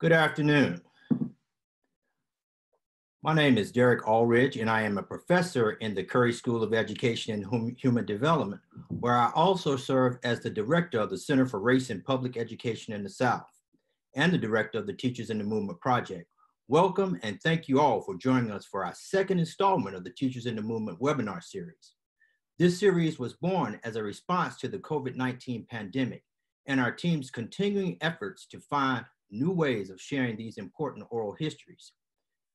Good afternoon. My name is Derrick Alridge, and I am a professor in the Curry School of Education and Human Development, where I also serve as the director of the Center for Race and Public Education in the South and the director of the Teachers in the Movement Project. Welcome and thank you all for joining us for our second installment of the Teachers in the Movement webinar series. This series was born as a response to the COVID-19 pandemic and our team's continuing efforts to find new ways of sharing these important oral histories.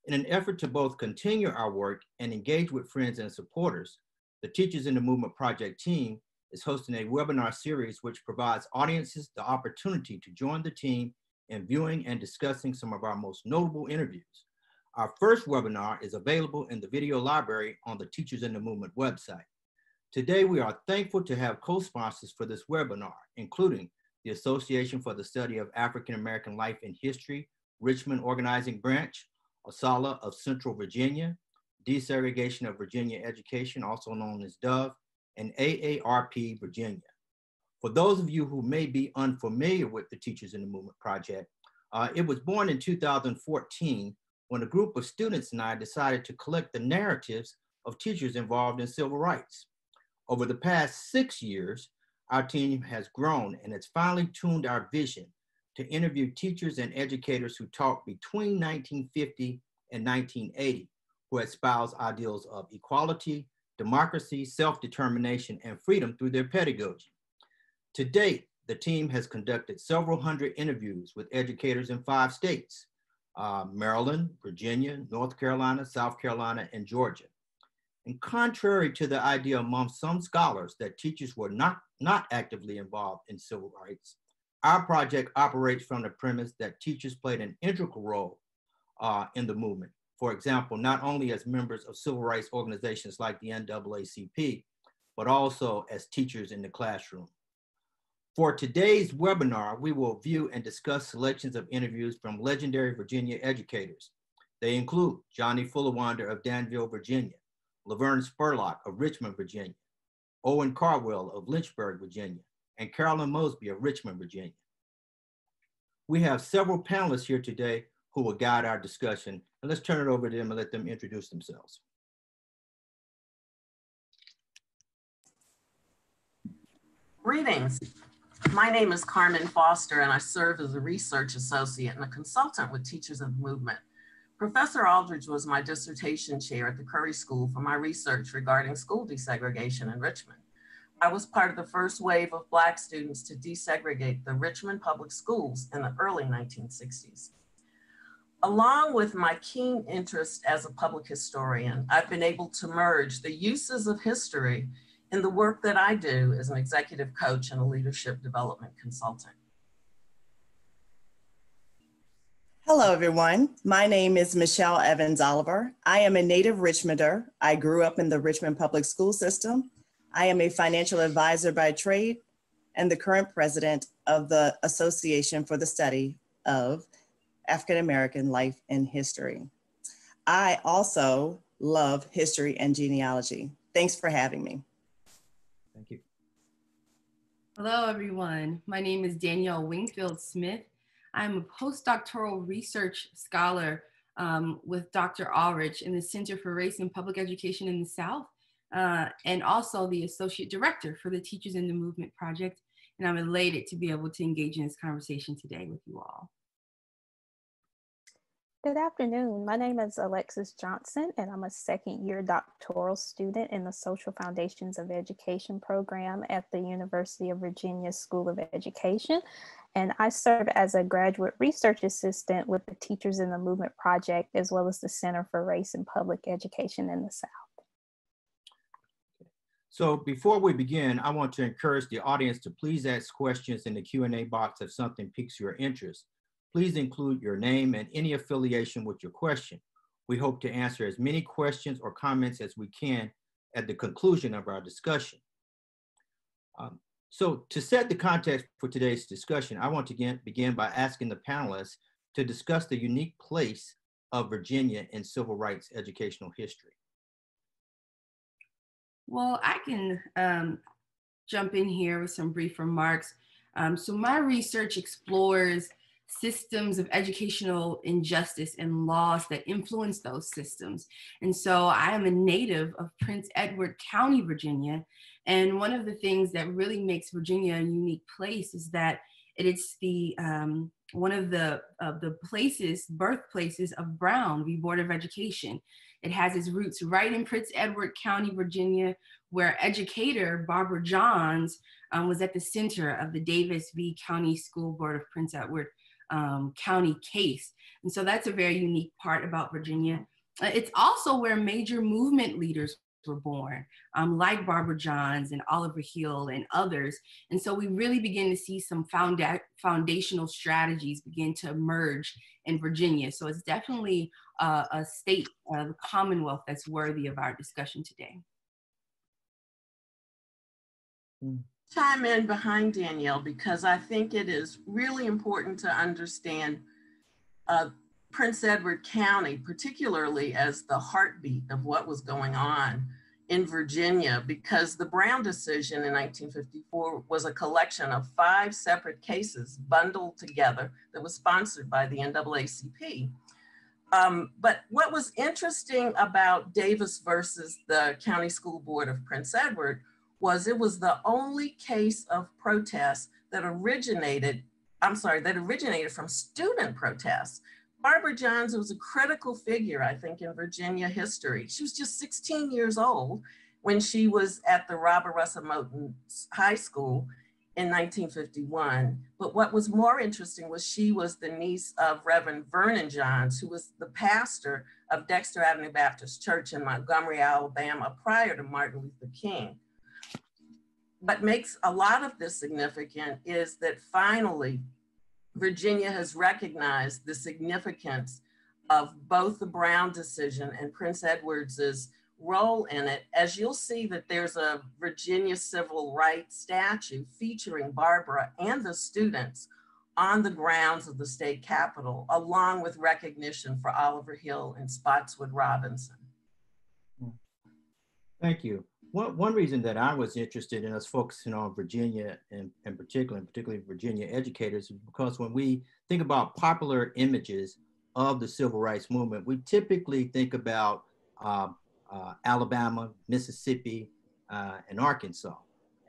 In an effort to both continue our work and engage with friends and supporters, the Teachers in the Movement Project team is hosting a webinar series which provides audiences the opportunity to join the team in viewing and discussing some of our most notable interviews. Our first webinar is available in the video library on the Teachers in the Movement website. Today, we are thankful to have co-sponsors for this webinar, including the Association for the Study of African American Life and History, Richmond Organizing Branch, ASALH of Central Virginia, Desegregation of Virginia Education, also known as DOVE, and AARP Virginia. For those of you who may be unfamiliar with the Teachers in the Movement Project, uh, it was born in 2014 when a group of students and I decided to collect the narratives of teachers involved in civil rights. Over the past six years, our team has grown and has finally tuned our vision to interview teachers and educators who taught between 1950 and 1980, who espouse ideals of equality, democracy, self-determination, and freedom through their pedagogy. To date, the team has conducted several hundred interviews with educators in five states, uh, Maryland, Virginia, North Carolina, South Carolina, and Georgia. And contrary to the idea among some scholars that teachers were not, not actively involved in civil rights, our project operates from the premise that teachers played an integral role uh, in the movement. For example, not only as members of civil rights organizations like the NAACP, but also as teachers in the classroom. For today's webinar, we will view and discuss selections of interviews from legendary Virginia educators. They include Johnny Fullerwinder of Danville, Virginia, Laverne Spurlock of Richmond, Virginia, Owen Cardwell of Lynchburg, Virginia, and Carolyn Mosby of Richmond, Virginia. We have several panelists here today who will guide our discussion, and let's turn it over to them and let them introduce themselves. Greetings. My name is Carmen Foster, and I serve as a research associate and a consultant with Teachers of the Movement. Professor Alridge was my dissertation chair at the Curry School for my research regarding school desegregation in Richmond. I was part of the first wave of Black students to desegregate the Richmond public schools in the early 1960s. Along with my keen interest as a public historian, I've been able to merge the uses of history in the work that I do as an executive coach and a leadership development consultant. Hello, everyone. My name is Michelle Evans Oliver. I am a native Richmonder. I grew up in the Richmond public school system. I am a financial advisor by trade and the current president of the Association for the Study of African American Life and History. I also love history and genealogy. Thanks for having me. Thank you. Hello, everyone. My name is Danielle Wingfield Smith. I'm a postdoctoral research scholar um, with Dr. Alridge in the Center for Race and Public Education in the South, uh, and also the Associate Director for the Teachers in the Movement Project. And I'm elated to be able to engage in this conversation today with you all. Good afternoon. My name is Alexis Johnson, and I'm a second year doctoral student in the Social Foundations of Education program at the University of Virginia School of Education and I serve as a graduate research assistant with the Teachers in the Movement Project, as well as the Center for Race and Public Education in the South. So before we begin, I want to encourage the audience to please ask questions in the Q&A box if something piques your interest. Please include your name and any affiliation with your question. We hope to answer as many questions or comments as we can at the conclusion of our discussion. Um, so to set the context for today's discussion, I want to begin, begin by asking the panelists to discuss the unique place of Virginia in civil rights educational history. Well, I can um, jump in here with some brief remarks. Um, so my research explores systems of educational injustice and laws that influence those systems. And so I am a native of Prince Edward County, Virginia. And one of the things that really makes Virginia a unique place is that it's the um, one of the of the places, birthplaces of Brown v. Board of Education. It has its roots right in Prince Edward County, Virginia, where educator Barbara Johns um, was at the center of the Davis v. County School Board of Prince Edward um, County case. And so that's a very unique part about Virginia. Uh, it's also where major movement leaders were born, um, like Barbara Johns and Oliver Hill and others. And so we really begin to see some founda- foundational strategies begin to emerge in Virginia. So it's definitely uh, a state, uh, Commonwealth, that's worthy of our discussion today. Mm chime in behind Danielle because I think it is really important to understand uh, Prince Edward County, particularly as the heartbeat of what was going on in Virginia, because the Brown decision in 1954 was a collection of five separate cases bundled together that was sponsored by the NAACP. Um, but what was interesting about Davis versus the County School Board of Prince Edward was it was the only case of protest that originated, I'm sorry, that originated from student protests. Barbara Johns was a critical figure, I think, in Virginia history. She was just 16 years old when she was at the Robert Russell Moton High School in 1951. But what was more interesting was she was the niece of Reverend Vernon Johns, who was the pastor of Dexter Avenue Baptist Church in Montgomery, Alabama, prior to Martin Luther King what makes a lot of this significant is that finally Virginia has recognized the significance of both the Brown decision and Prince Edward's role in it, as you'll see that there's a Virginia civil rights statue featuring Barbara and the students on the grounds of the state capitol, along with recognition for Oliver Hill and Spotswood Robinson. Thank you one, one reason that I was interested in us focusing on Virginia and in particular, and particularly Virginia educators, is because when we think about popular images of the civil rights movement, we typically think about uh, uh, Alabama, Mississippi, uh, and Arkansas.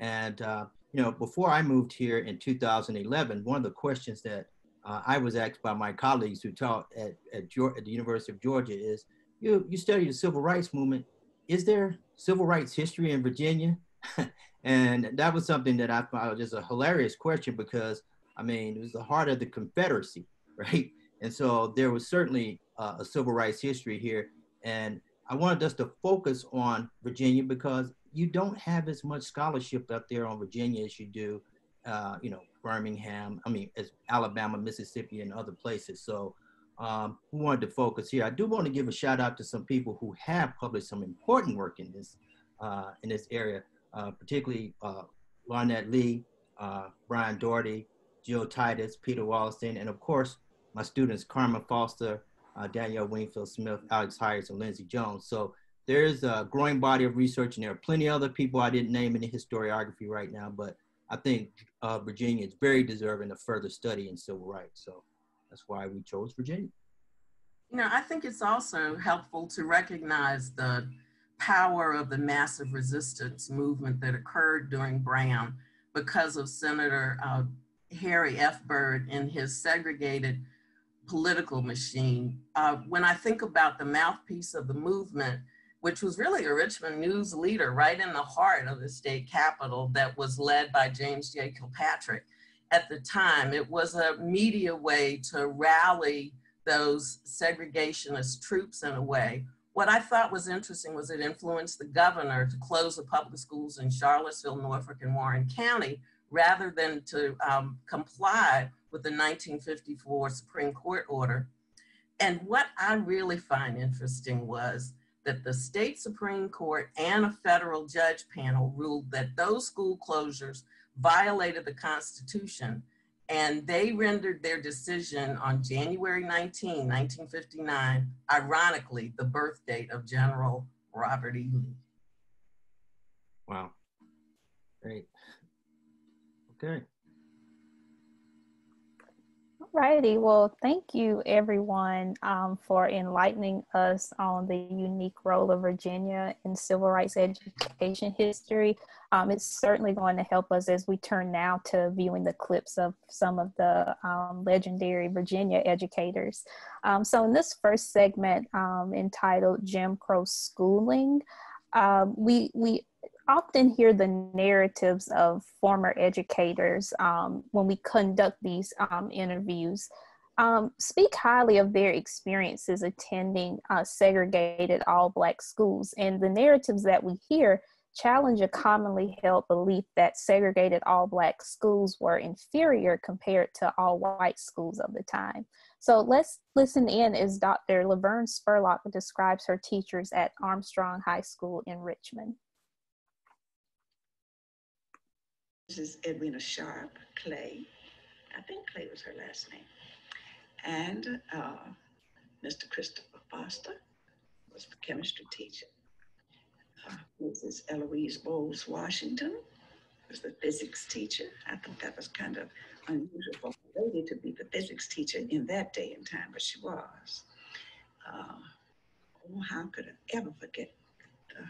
And uh, you know, before I moved here in 2011, one of the questions that uh, I was asked by my colleagues who taught at, at, at the University of Georgia is, you, you study the civil rights movement, is there civil rights history in Virginia? and that was something that I found just a hilarious question because, I mean, it was the heart of the Confederacy, right? And so there was certainly uh, a civil rights history here. And I wanted us to focus on Virginia because you don't have as much scholarship up there on Virginia as you do, uh, you know, Birmingham, I mean, as Alabama, Mississippi, and other places. So um, who wanted to focus here. I do want to give a shout out to some people who have published some important work in this uh, in this area, uh, particularly uh, Lauranett Lee, uh, Brian Daugherity, Jill Titus, Peter Wallenstein, and of course my students Carmen Foster, uh, Danielle Wingfield Smith, Alex Hyres, and Lindsay Jones. So there's a growing body of research, and there are plenty of other people I didn't name in the historiography right now, but I think uh, Virginia is very deserving of further study in civil rights. So. That's why we chose Virginia. You know, I think it's also helpful to recognize the power of the massive resistance movement that occurred during Brown because of Senator uh, Harry F. Byrd and his segregated political machine. Uh, when I think about the mouthpiece of the movement, which was really a Richmond news leader right in the heart of the state capitol that was led by James J. Kilpatrick, at the time. It was a media way to rally those segregationist troops in a way. What I thought was interesting was it influenced the governor to close the public schools in Charlottesville, Norfolk, and Warren County rather than to um, comply with the 1954 Supreme Court order. And what I really find interesting was that the state Supreme Court and a federal judge panel ruled that those school closures violated the Constitution. And they rendered their decision on January 19, 1959, ironically, the birth date of General Robert E. Lee. Wow. Great. Okay. Righty. Well, thank you everyone um, for enlightening us on the unique role of Virginia in civil rights education history. Um, it's certainly going to help us as we turn now to viewing the clips of some of the um, legendary Virginia educators. Um, so in this first segment um, entitled Jim Crow Schooling, um, we, we often hear the narratives of former educators um, when we conduct these um, interviews um, speak highly of their experiences attending uh, segregated all Black schools. And the narratives that we hear challenge a commonly held belief that segregated all Black schools were inferior compared to all white schools of the time. So let's listen in as Dr. Laverne Spurlock describes her teachers at Armstrong High School in Richmond. Mrs. Edwina Sharp Clay. I think Clay was her last name. And uh, Mr. Christopher Foster was the chemistry teacher. Uh, Mrs. Eloise Bowles Washington was the physics teacher. I think that was kind of unusual for a lady to be the physics teacher in that day and time, but she was. Uh, oh, how could I ever forget the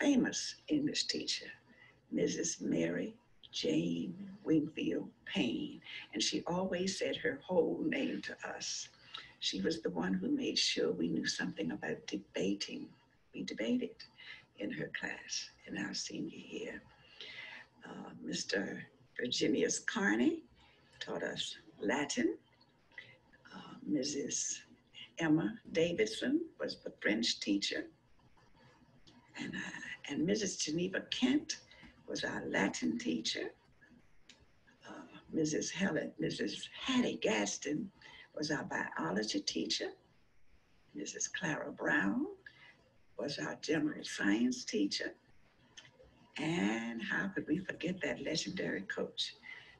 famous English teacher, Mrs. Mary Jane Wingfield Payne, and she always said her whole name to us. She was the one who made sure we knew something about debating. We debated in her class in our senior year. Uh, Mr. Virginius Carney taught us Latin. Uh, Mrs. Emma Davidson was the French teacher. And, uh, and Mrs. Geneva Kent was our Latin teacher. Uh, Mrs. Helen, Mrs. Hattie Gaston was our biology teacher. Mrs. Clara Brown was our general science teacher. And how could we forget that legendary coach,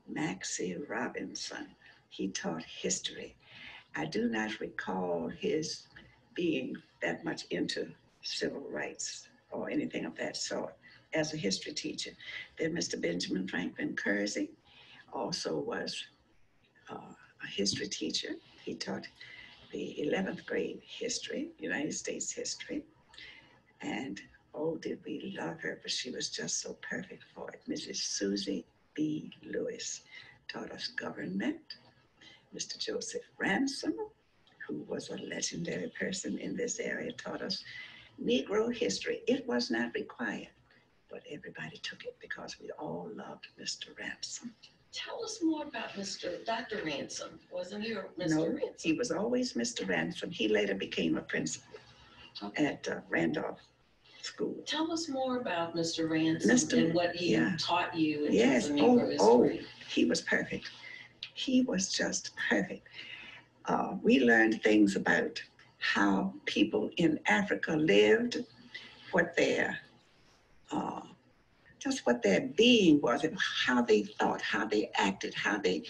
Maxie Robinson? He taught history. I do not recall his being that much into civil rights or anything of that sort as a history teacher. Then Mr. Benjamin Franklin Kersey also was uh, a history teacher. He taught the 11th grade history, United States history. And oh, did we love her, but she was just so perfect for it. Mrs. Susie B. Lewis taught us government. Mr. Joseph Ransom, who was a legendary person in this area, taught us Negro history. It was not required but everybody took it because we all loved Mr. Ransom. Tell us more about Mr. Dr. Ransom. Wasn't he Mr. No, Ransom? he was always Mr. Ransom. He later became a principal okay. at uh, Randolph School. Tell us more about Mr. Ransom Mr. and what he yeah. taught you in yes. oh. Oh, he was perfect. He was just perfect. Uh, we learned things about how people in Africa lived, what their uh, just what their being was and how they thought, how they acted, how they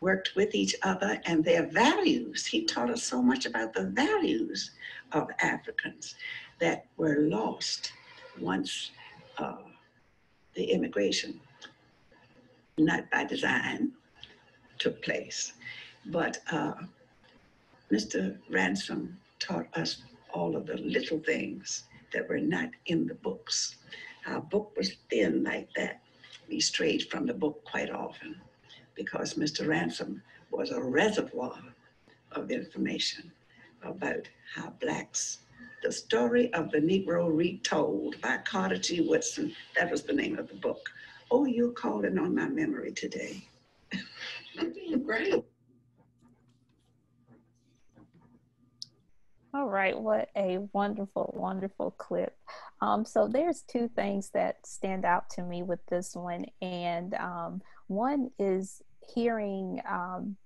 worked with each other and their values. He taught us so much about the values of Africans that were lost once uh, the immigration, not by design, took place. But uh, Mr. Ransom taught us all of the little things that were not in the books. Our book was thin like that. We strayed from the book quite often because Mr. Ransom was a reservoir of information about how blacks, the story of the Negro retold by Carter G. Woodson, that was the name of the book. Oh, you're calling on my memory today. You're doing great. All right, what a wonderful, wonderful clip. Um, so there's two things that stand out to me with this one, and um, one is hearing um,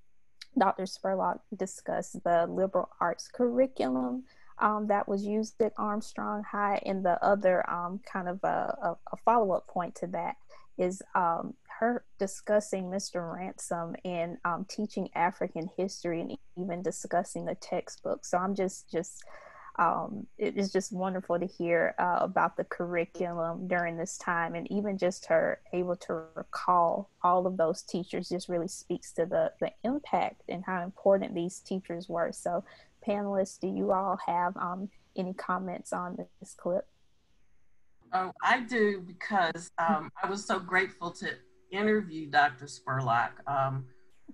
Dr. Spurlock discuss the liberal arts curriculum um, that was used at Armstrong High, and the other um, kind of a, a, a follow-up point to that is um, her discussing Mr. Ransom and teaching African history and even discussing the textbook. So I'm just just um, it is just wonderful to hear uh, about the curriculum during this time and even just her able to recall all of those teachers just really speaks to the, the impact and how important these teachers were. So panelists, do you all have um, any comments on this clip? Oh, I do because um, I was so grateful to interview Dr. Spurlock. Um,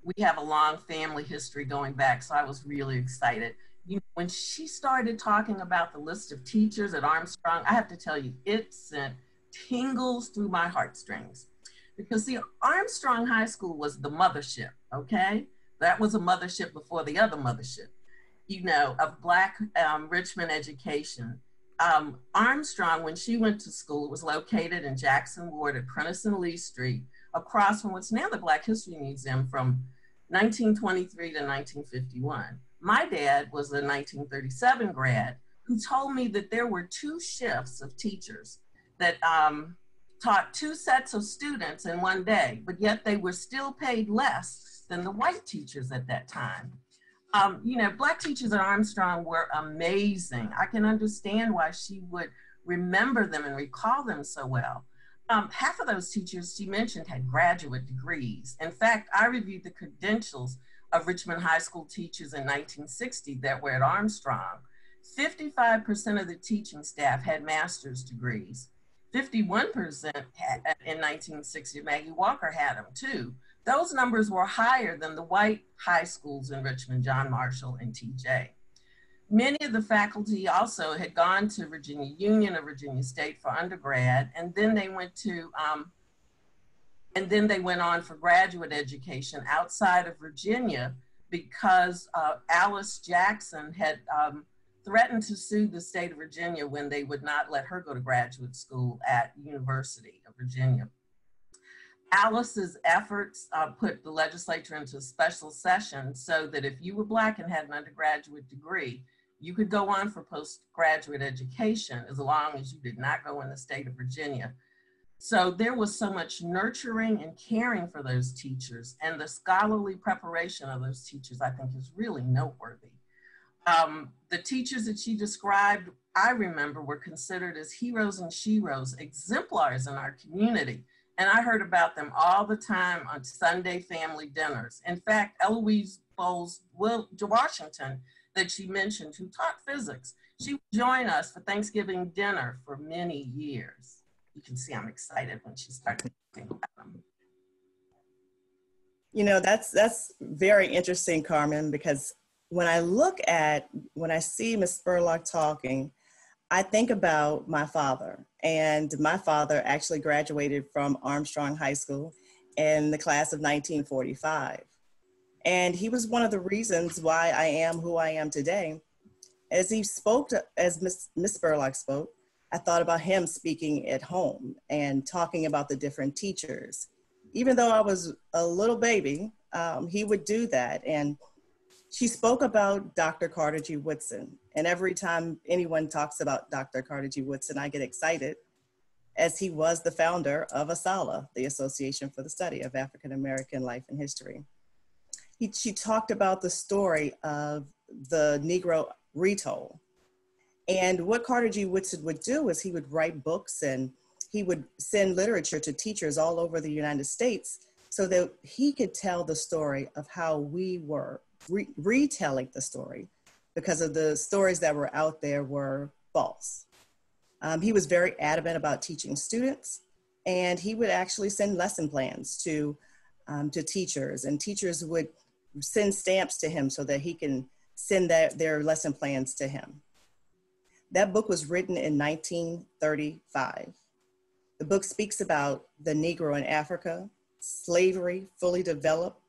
we have a long family history going back, so I was really excited. You know, when she started talking about the list of teachers at Armstrong, I have to tell you, it sent tingles through my heartstrings. Because see, Armstrong High School was the mothership, okay? That was a mothership before the other mothership, you know, of Black um, Richmond education. Um, Armstrong, when she went to school, was located in Jackson Ward at Prentice and Leigh Street, across from what's now the Black History Museum from 1923 to 1951. My dad was a 1937 grad who told me that there were two shifts of teachers that um, taught two sets of students in one day, but yet they were still paid less than the white teachers at that time. Um, you know, black teachers at Armstrong were amazing. I can understand why she would remember them and recall them so well. Um, half of those teachers she mentioned had graduate degrees. In fact, I reviewed the credentials of Richmond High School teachers in 1960 that were at Armstrong. 55% of the teaching staff had master's degrees. 51% had, in 1960, Maggie Walker had them too. Those numbers were higher than the white high schools in Richmond, John Marshall and TJ. Many of the faculty also had gone to Virginia Union or Virginia State for undergrad, and then they went to, um, and then they went on for graduate education outside of Virginia because uh, Alice Jackson had um, threatened to sue the state of Virginia when they would not let her go to graduate school at University of Virginia. Alice's efforts uh, put the legislature into a special session so that if you were Black and had an undergraduate degree, you could go on for postgraduate education as long as you did not go in the state of Virginia. So there was so much nurturing and caring for those teachers, and the scholarly preparation of those teachers, I think, is really noteworthy. Um, the teachers that she described, I remember, were considered as heroes and sheroes, exemplars in our community. And I heard about them all the time on Sunday family dinners. In fact, Eloise Bowles Washington that she mentioned who taught physics. She would join us for Thanksgiving dinner for many years. You can see I'm excited when she starts talking about them. You know, that's that's very interesting, Carmen, because when I look at when I see Miss Spurlock talking, I think about my father. And my father actually graduated from Armstrong High School in the class of 1945. And he was one of the reasons why I am who I am today. As he spoke, to, as Miss, Miss Spurlock spoke, I thought about him speaking at home and talking about the different teachers. Even though I was a little baby, um, he would do that. And she spoke about Dr. Carter G. Woodson. And every time anyone talks about Dr. Carter G. Woodson, I get excited as he was the founder of ASALH, the Association for the Study of African American Life and History he, she talked about the story of the Negro retold. And what Carter G. Woodson would do is he would write books and he would send literature to teachers all over the United States so that he could tell the story of how we were re- retelling the story because of the stories that were out there were false. Um, he was very adamant about teaching students and he would actually send lesson plans to, um, to teachers and teachers would send stamps to him so that he can send that, their lesson plans to him. That book was written in 1935. The book speaks about the Negro in Africa, slavery fully developed,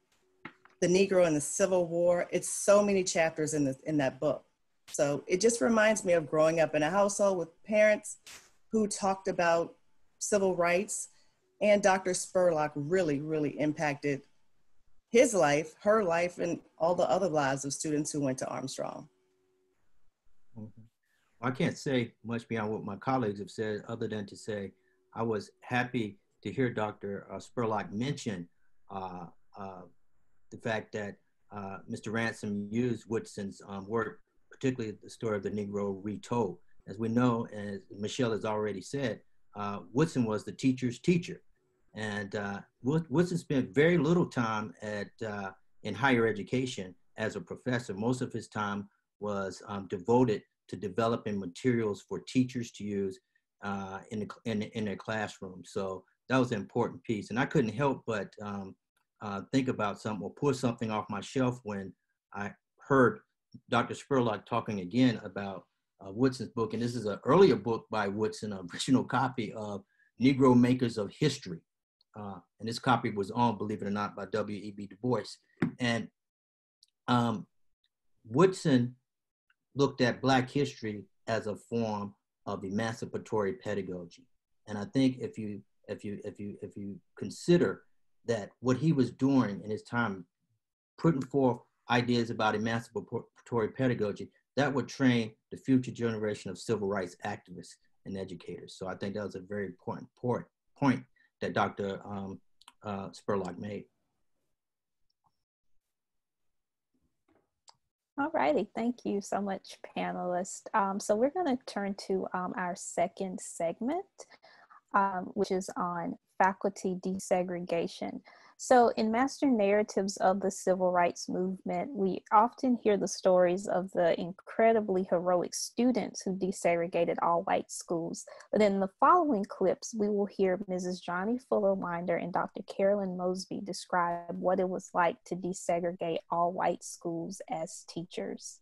the Negro in the Civil War. It's so many chapters in, in that book. So it just reminds me of growing up in a household with parents who talked about civil rights. And Dr. Spurlock really, really impacted his life, her life, and all the other lives of students who went to Armstrong. Mm-hmm. Well, I can't say much beyond what my colleagues have said, other than to say I was happy to hear Dr. Uh, Spurlock mention uh, uh, the fact that uh, Mr. Ransom used Woodson's um, work particularly the story of the Negro retold. As we know, as Michelle has already said, uh, Woodson was the teacher's teacher. And uh, Woodson spent very little time at, in higher education as a professor. Most of his time was um, devoted to developing materials for teachers to use uh, in, the, in, in their classroom. So that was an important piece. And I couldn't help but um, uh, think about something or pull something off my shelf when I heard Dr. Spurlock talking again about uh, Woodson's book. And this is an earlier book by Woodson, an original copy of Negro Makers of History. Uh, and this copy was on, believe it or not, by W.E.B. Du Bois. And um, Woodson looked at Black history as a form of emancipatory pedagogy. And I think if you if you if you if you consider that what he was doing in his time, putting forth ideas about emancipatory pedagogy, that would train the future generation of civil rights activists and educators. So I think that was a very important point, point that Dr. Um, uh, Spurlock made. All righty, thank you so much, panelists. Um, so we're going to turn to um, our second segment, um, which is on faculty desegregation. So, in master narratives of the civil rights movement, we often hear the stories of the incredibly heroic students who desegregated all white schools. But in the following clips, we will hear Mrs. Johnny Fuller Winder and Dr. Carolyn Mosby describe what it was like to desegregate all white schools as teachers.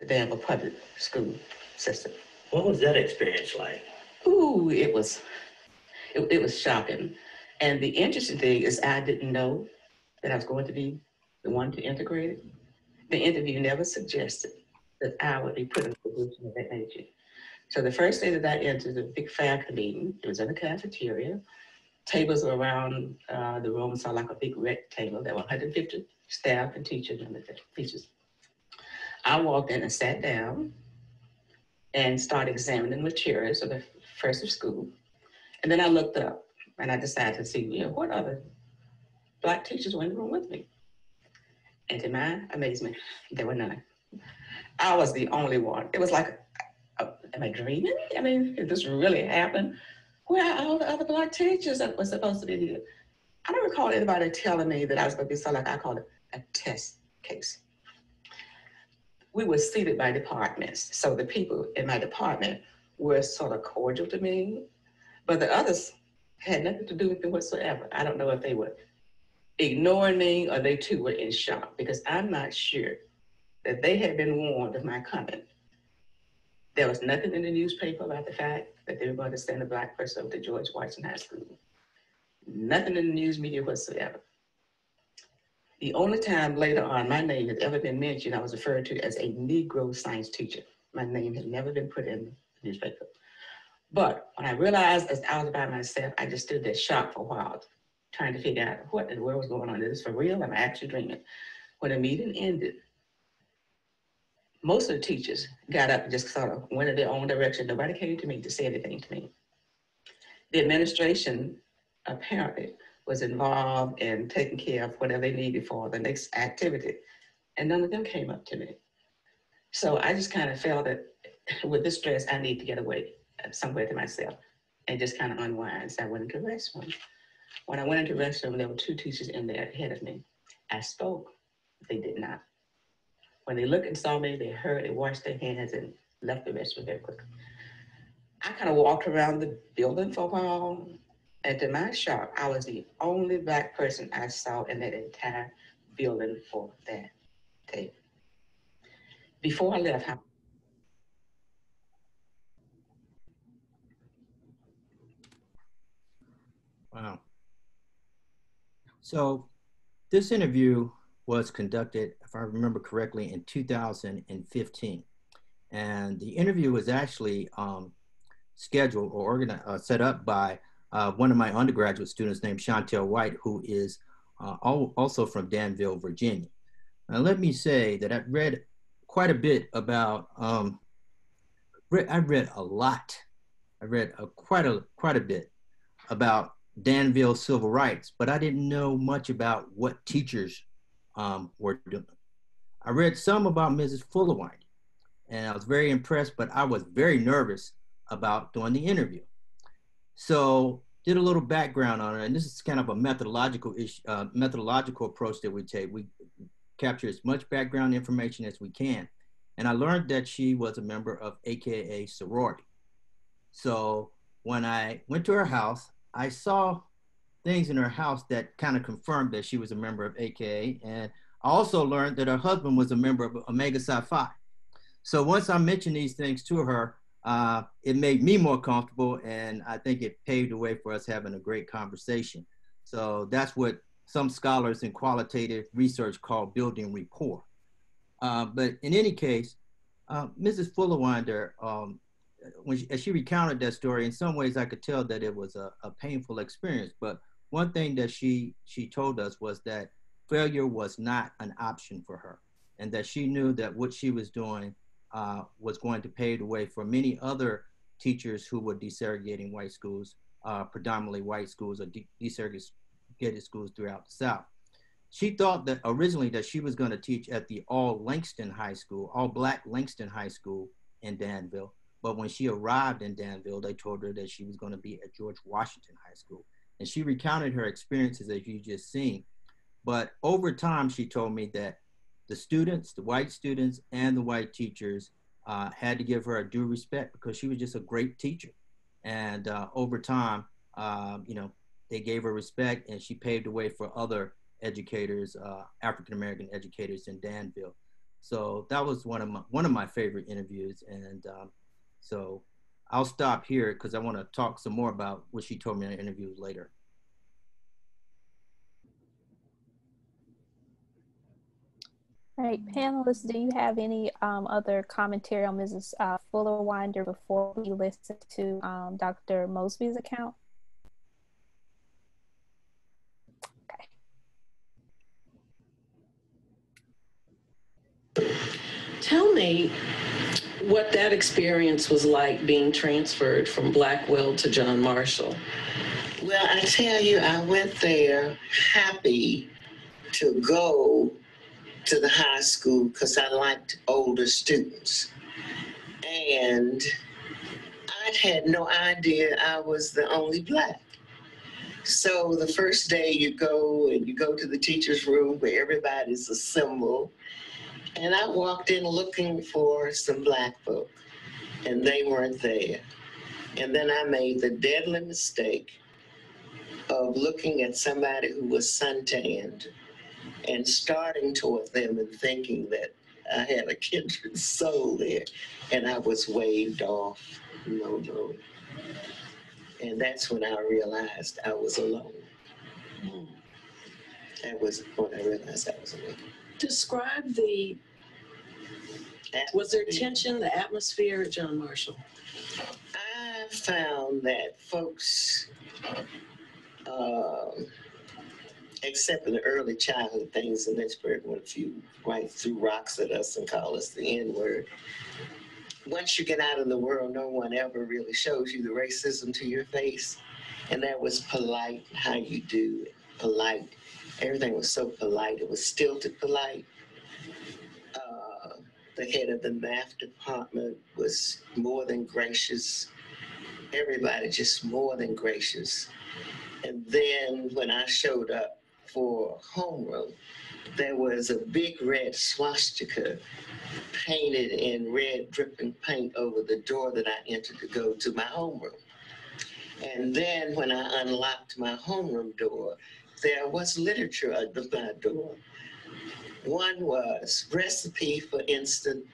The Danville public school system. What was that experience like? Ooh, it was it, it was shocking. And the interesting thing is I didn't know that I was going to be the one to integrate it. The interview never suggested that I would be put in a position of that nature. So the first day that I entered the big faculty meeting, it was in the cafeteria. Tables were around uh, the room, saw like a big rectangle. There were 150 staff and teachers and teachers. I walked in and sat down and started examining materials of the first of school. And then I looked up and I decided to see, you know, what other black teachers were in the room with me. And to my amazement, there were none. I was the only one. It was like, uh, am I dreaming? I mean, did this really happen? Where are all the other black teachers that were supposed to be here? I don't recall anybody telling me that I was going to be so like I called it a test case. We were seated by departments. So the people in my department were sort of cordial to me but the others had nothing to do with me whatsoever. I don't know if they were ignoring me or they too were in shock because I'm not sure that they had been warned of my coming. There was nothing in the newspaper about the fact that they were going to send a black person to George Washington High School. Nothing in the news media whatsoever. The only time later on my name had ever been mentioned, I was referred to as a Negro science teacher. My name had never been put in the newspaper. But when I realized that I was by myself, I just stood there shocked for a while, trying to figure out what in the world was going on. Is this for real? Am I actually dreaming? When the meeting ended, most of the teachers got up and just sort of went in their own direction. Nobody came to me to say anything to me. The administration apparently was involved in taking care of whatever they needed for the next activity. And none of them came up to me. So I just kind of felt that with this stress, I need to get away somewhere to myself and just kind of unwind. So I went into the restroom. When I went into the restroom, there were two teachers in there ahead of me. I spoke, they did not. When they looked and saw me, they heard, they washed their hands and left the restroom very quickly. I kind of walked around the building for a while, and to my shock, I was the only black person I saw in that entire building for that day. Before I left, Wow. So this interview was conducted, if I remember correctly, in 2015. And the interview was actually um, scheduled or organized, uh, set up by uh, one of my undergraduate students named Chantel White, who is uh, also from Danville, Virginia. Now, let me say that I've read quite a bit about, um, I read a lot. I read a, quite a quite a bit about Danville civil rights, but I didn't know much about what teachers um, were doing. I read some about Mrs. Fullerwinder and I was very impressed, but I was very nervous about doing the interview. So did a little background on her, and this is kind of a methodological issue, uh, methodological approach that we take. We capture as much background information as we can. And I learned that she was a member of AKA sorority. So when I went to her house, I saw things in her house that kind of confirmed that she was a member of AKA. And I also learned that her husband was a member of Omega Psi Phi. So once I mentioned these things to her, uh, it made me more comfortable, and I think it paved the way for us having a great conversation. So that's what some scholars in qualitative research call building rapport. Uh, but in any case, uh, Mrs. Fullerwinder, um, when she, as she recounted that story, in some ways I could tell that it was a, a painful experience. But one thing that she she told us was that failure was not an option for her, and that she knew that what she was doing uh, was going to pave the way for many other teachers who were desegregating white schools, uh, predominantly white schools or de- desegregated schools throughout the South. She thought that originally that she was going to teach at the all Langston High School, all black Langston High School in Danville. But when she arrived in Danville, they told her that she was going to be at George Washington High School. And she recounted her experiences as you just seen. But over time, she told me that the students, the white students, and the white teachers uh, had to give her a due respect because she was just a great teacher. And uh, over time, um, you know, they gave her respect, and she paved the way for other educators, uh, African American educators in Danville. So that was one of my one of my favorite interviews, and um, so I'll stop here because I want to talk some more about what she told me in interviews later. All right, panelists, do you have any um, other commentary on Mrs. Uh, Fullerwinder before we listen to um, Dr. Mosby's account? Okay. Tell me what that experience was like being transferred from Blackwell to John Marshall. Well, I tell you, I went there happy to go to the high school because I liked older students. And I had no idea I was the only black. So the first day you go and you go to the teacher's room where everybody's assembled. And I walked in looking for some black folk, and they weren't there. And then I made the deadly mistake of looking at somebody who was suntanned and starting toward them and thinking that I had a kindred soul there, and I was waved off. No, no. And that's when I realized I was alone. Hmm. That was when I realized I was alone. Describe the. Was there tension, the atmosphere at John Marshall? I found that folks. Uh, except in the early childhood things in Lynchburg when a few right threw rocks at us and called us the N word. Once you get out in the world, no one ever really shows you the racism to your face. And that was polite, how you do it, polite. Everything was so polite. It was stilted polite. Uh, the head of the math department was more than gracious. Everybody just more than gracious. And then when I showed up, for homeroom, there was a big red swastika painted in red dripping paint over the door that I entered to go to my homeroom. And then when I unlocked my homeroom door, there was literature under my door. One was recipe for instant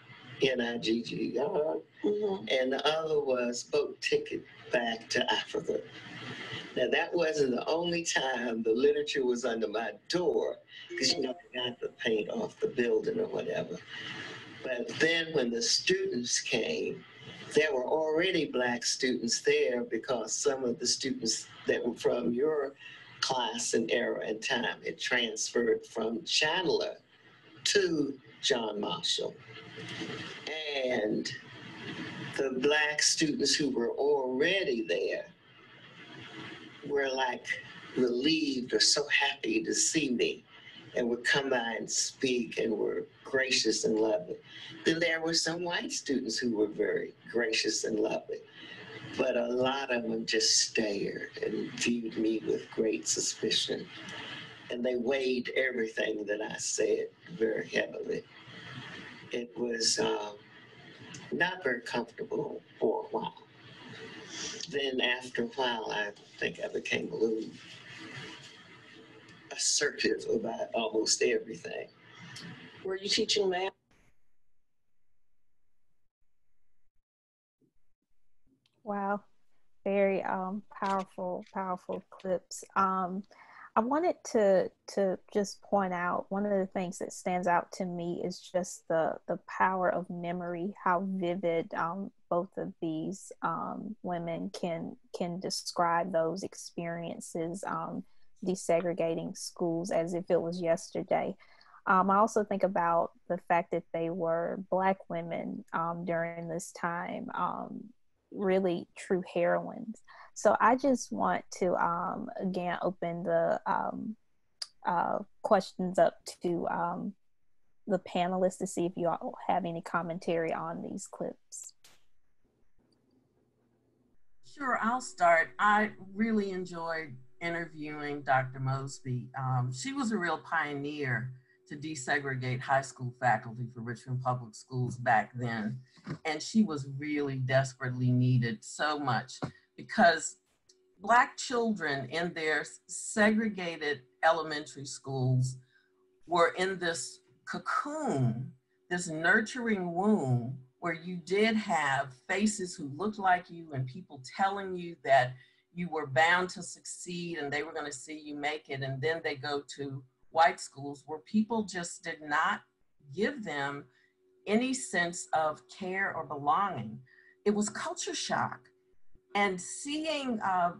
N-I-G-G-R, mm-hmm. and the other was boat ticket back to Africa. Now, that wasn't the only time the literature was under my door, because you know, I got the paint off the building or whatever. But then when the students came, there were already black students there because some of the students that were from your class and era and time It transferred from Chandler to John Marshall. And the black students who were already there were like relieved or so happy to see me. and would come by and speak and were gracious and lovely. Then there were some white students who were very gracious and lovely. But a lot of them just stared and viewed me with great suspicion. And they weighed everything that I said very heavily. It was uh, not very comfortable for a while. Then after a while, I think I became a little assertive about almost everything. Were you teaching math? Wow, very um, powerful, powerful clips. Um, I wanted to to just point out one of the things that stands out to me is just the the power of memory, how vivid um, both of these um, women can can describe those experiences um, desegregating schools as if it was yesterday. Um, I also think about the fact that they were Black women um, during this time, um, really true heroines. So I just want to, um, again, open the um, uh, questions up to um, the panelists to see if you all have any commentary on these clips. Sure, I'll start. I really enjoyed interviewing Dr. Mosby. Um, she was a real pioneer to desegregate high school faculty for Richmond Public Schools back then. And she was really desperately needed so much because Black children in their segregated elementary schools were in this cocoon, this nurturing womb where you did have faces who looked like you and people telling you that you were bound to succeed and they were going to see you make it. And then they go to white schools where people just did not give them any sense of care or belonging. It was culture shock. And seeing uh,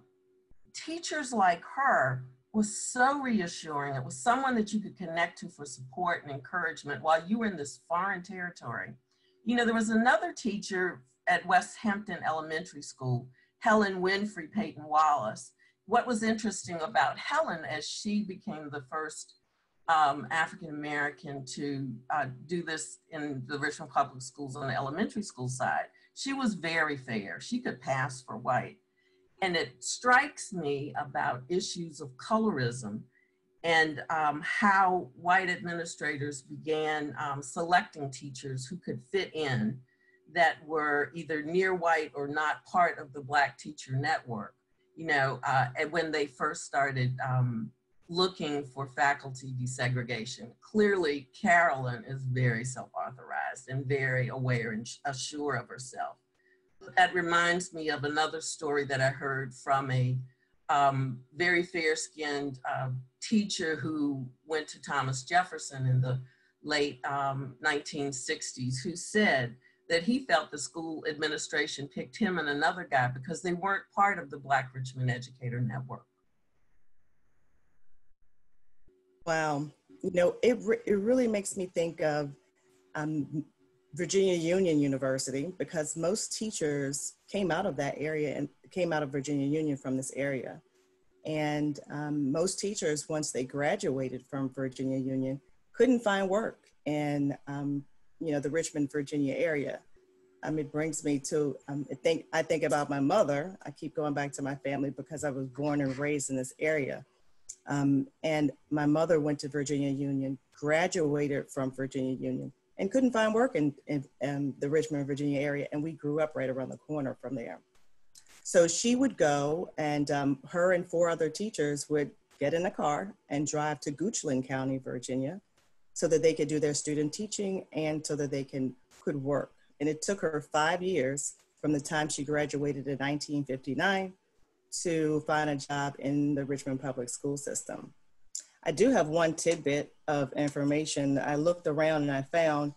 teachers like her was so reassuring. It was someone that you could connect to for support and encouragement while you were in this foreign territory. You know, there was another teacher at West Hampton Elementary School, Helen Winfrey Peyton Wallace. What was interesting about Helen as she became the first um, African American to uh, do this in the Richmond Public Schools on the elementary school side. She was very fair. She could pass for white. And it strikes me about issues of colorism and um, how white administrators began um, selecting teachers who could fit in that were either near white or not part of the Black teacher network. You know, uh, when they first started um, looking for faculty desegregation. Clearly, Carolyn is very self-authorized and very aware and assured of herself. That reminds me of another story that I heard from a um, very fair-skinned uh, teacher who went to Thomas Jefferson in the late um, 1960s, who said that he felt the school administration picked him and another guy because they weren't part of the Black Richmond Educator Network. Wow. You know, it, re- it really makes me think of um, Virginia Union University because most teachers came out of that area and came out of Virginia Union from this area. And um, most teachers, once they graduated from Virginia Union, couldn't find work in, um, you know, the Richmond, Virginia area. Um, it brings me to um, I think I think about my mother. I keep going back to my family because I was born and raised in this area. Um, and my mother went to Virginia Union, graduated from Virginia Union, and couldn't find work in, in, in, the Richmond, Virginia area. And we grew up right around the corner from there. So she would go, and um, her and four other teachers would get in a car and drive to Goochland County, Virginia, so that they could do their student teaching and so that they can could work. And it took her five years from the time she graduated in 1959 to find a job in the Richmond public school system. I do have one tidbit of information. I looked around and I found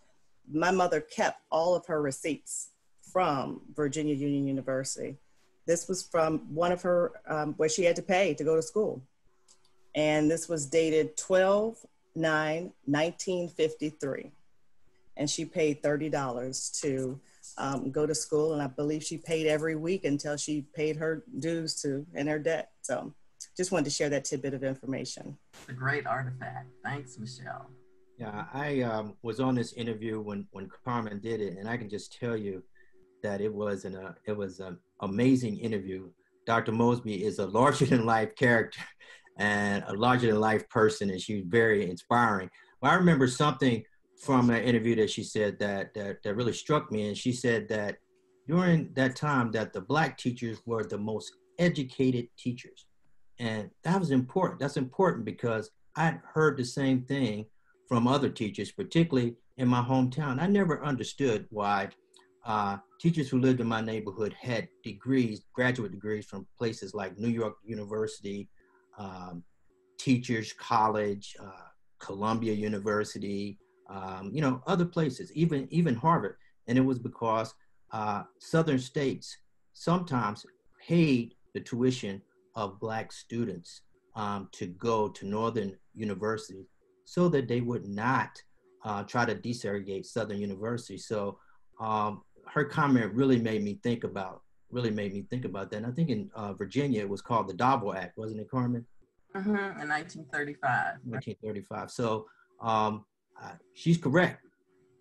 my mother kept all of her receipts from Virginia Union University. This was from one of her, um, where she had to pay to go to school. And this was dated 12 9 1953. And she paid $30 to um, go to school, and I believe she paid every week until she paid her dues to and her debt. So just wanted to share that tidbit of information. It's a great artifact. Thanks, Michelle. Yeah, I um, was on this interview when when Carmen did it, and I can just tell you that it was an uh, it was an amazing interview. Dr. Mosby is a larger than life character and a larger than life person, and she's very inspiring. Well, I remember something from an interview that she said that, that that really struck me, and she said that during that time that the black teachers were the most educated teachers, and that was important. That's important because I'd heard the same thing from other teachers, particularly in my hometown. I never understood why uh, teachers who lived in my neighborhood had degrees, graduate degrees from places like New York University, um, Teachers College, uh, Columbia University, um, you know, other places, even even Harvard. And it was because uh, Southern states sometimes paid the tuition of Black students um, to go to Northern universities so that they would not uh, try to desegregate Southern University. So um, her comment really made me think about really made me think about that. And I think in uh, Virginia it was called the Dovell Act, wasn't it, Carmen? Mm-hmm, in 1935. 1935. So um, she's correct.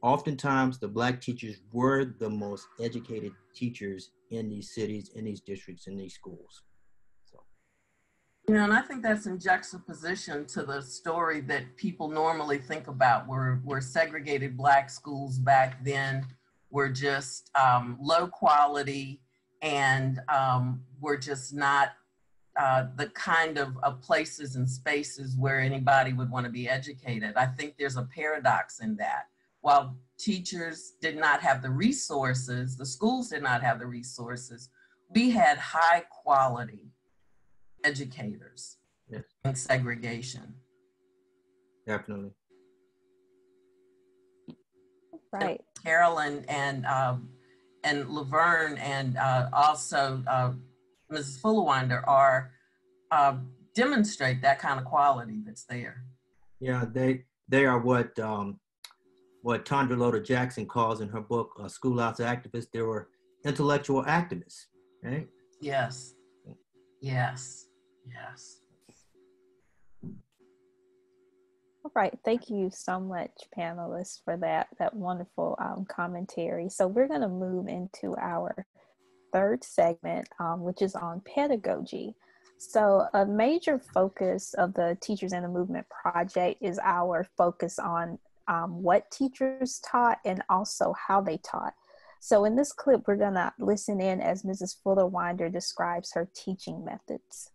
Oftentimes, the black teachers were the most educated teachers in these cities, in these districts, in these schools. You know, and I think that's in juxtaposition to the story that people normally think about, where, where segregated black schools back then were just um, low quality and um, were just not uh, the kind of, of places and spaces where anybody would want to be educated. I think there's a paradox in that. While teachers did not have the resources, the schools did not have the resources, we had high quality educators yes. in segregation. Definitely. Right. Carolyn and um, and Laverne and uh, also uh, Mrs. Fullerwinder are uh, demonstrate that kind of quality that's there. Yeah, they they are what um, what Tondra Loder-Jackson calls in her book uh, Schoolhouse Activists. They were intellectual activists, right? Yes, yes, yes. All right, thank you so much, panelists, for that that wonderful um, commentary. So we're going to move into our third segment, um, which is on pedagogy. So a major focus of the Teachers in the Movement project is our focus on um, what teachers taught and also how they taught. So in this clip, we're going to listen in as Mrs. Fullerwinder describes her teaching methods.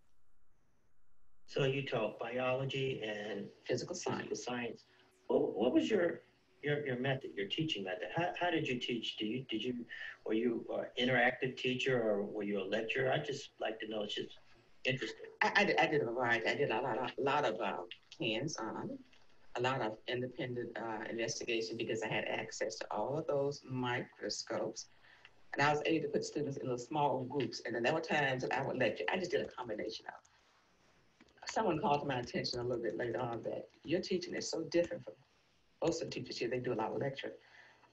So you taught biology and physical science. Physical science. What, what was your your your method, your teaching method? How, how did you teach? Do you did you were you an interactive teacher or were you a lecturer? I just like to know. It's just interesting. I, I, did, I did a variety. I did a lot a lot of uh, hands-on, a lot of independent uh, investigation because I had access to all of those microscopes. And I was able to put students in little small groups. And then there were times that I would lecture. I just did a combination of someone called to my attention a little bit later on that your teaching is so different from of the teachers here. They do a lot of lecture.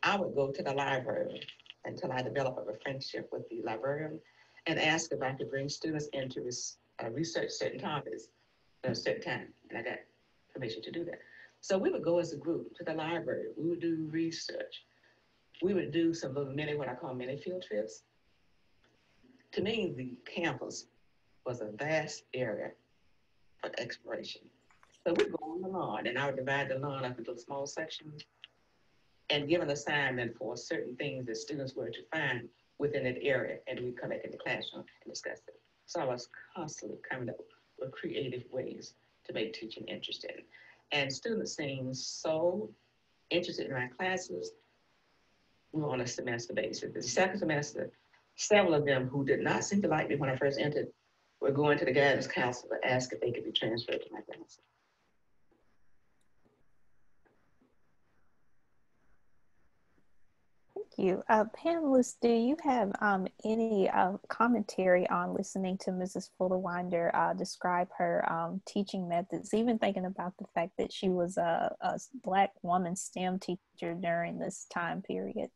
I would go to the library until I developed a friendship with the librarian and ask if I could bring students into this uh, research certain topics at a certain time. And I got permission to do that. So we would go as a group to the library. We would do research. We would do some little mini, what I call mini field trips. To me, the campus was a vast area for exploration. So we go on the lawn, and I would divide the lawn up into small sections and give an assignment for certain things that students were to find within that area, and we'd come back in the classroom and discuss it. So I was constantly coming up with creative ways to make teaching interesting. And students seemed so interested in my classes, we were on a semester basis. The second semester, several of them who did not seem to like me when I first entered we're going to the guidance counselor to ask if they could be transferred to my class. You. Uh, panelists, do you have um, any uh, commentary on listening to Mrs. Fullerwinder uh, describe her um, teaching methods, even thinking about the fact that she was a, a Black woman STEM teacher during this time period?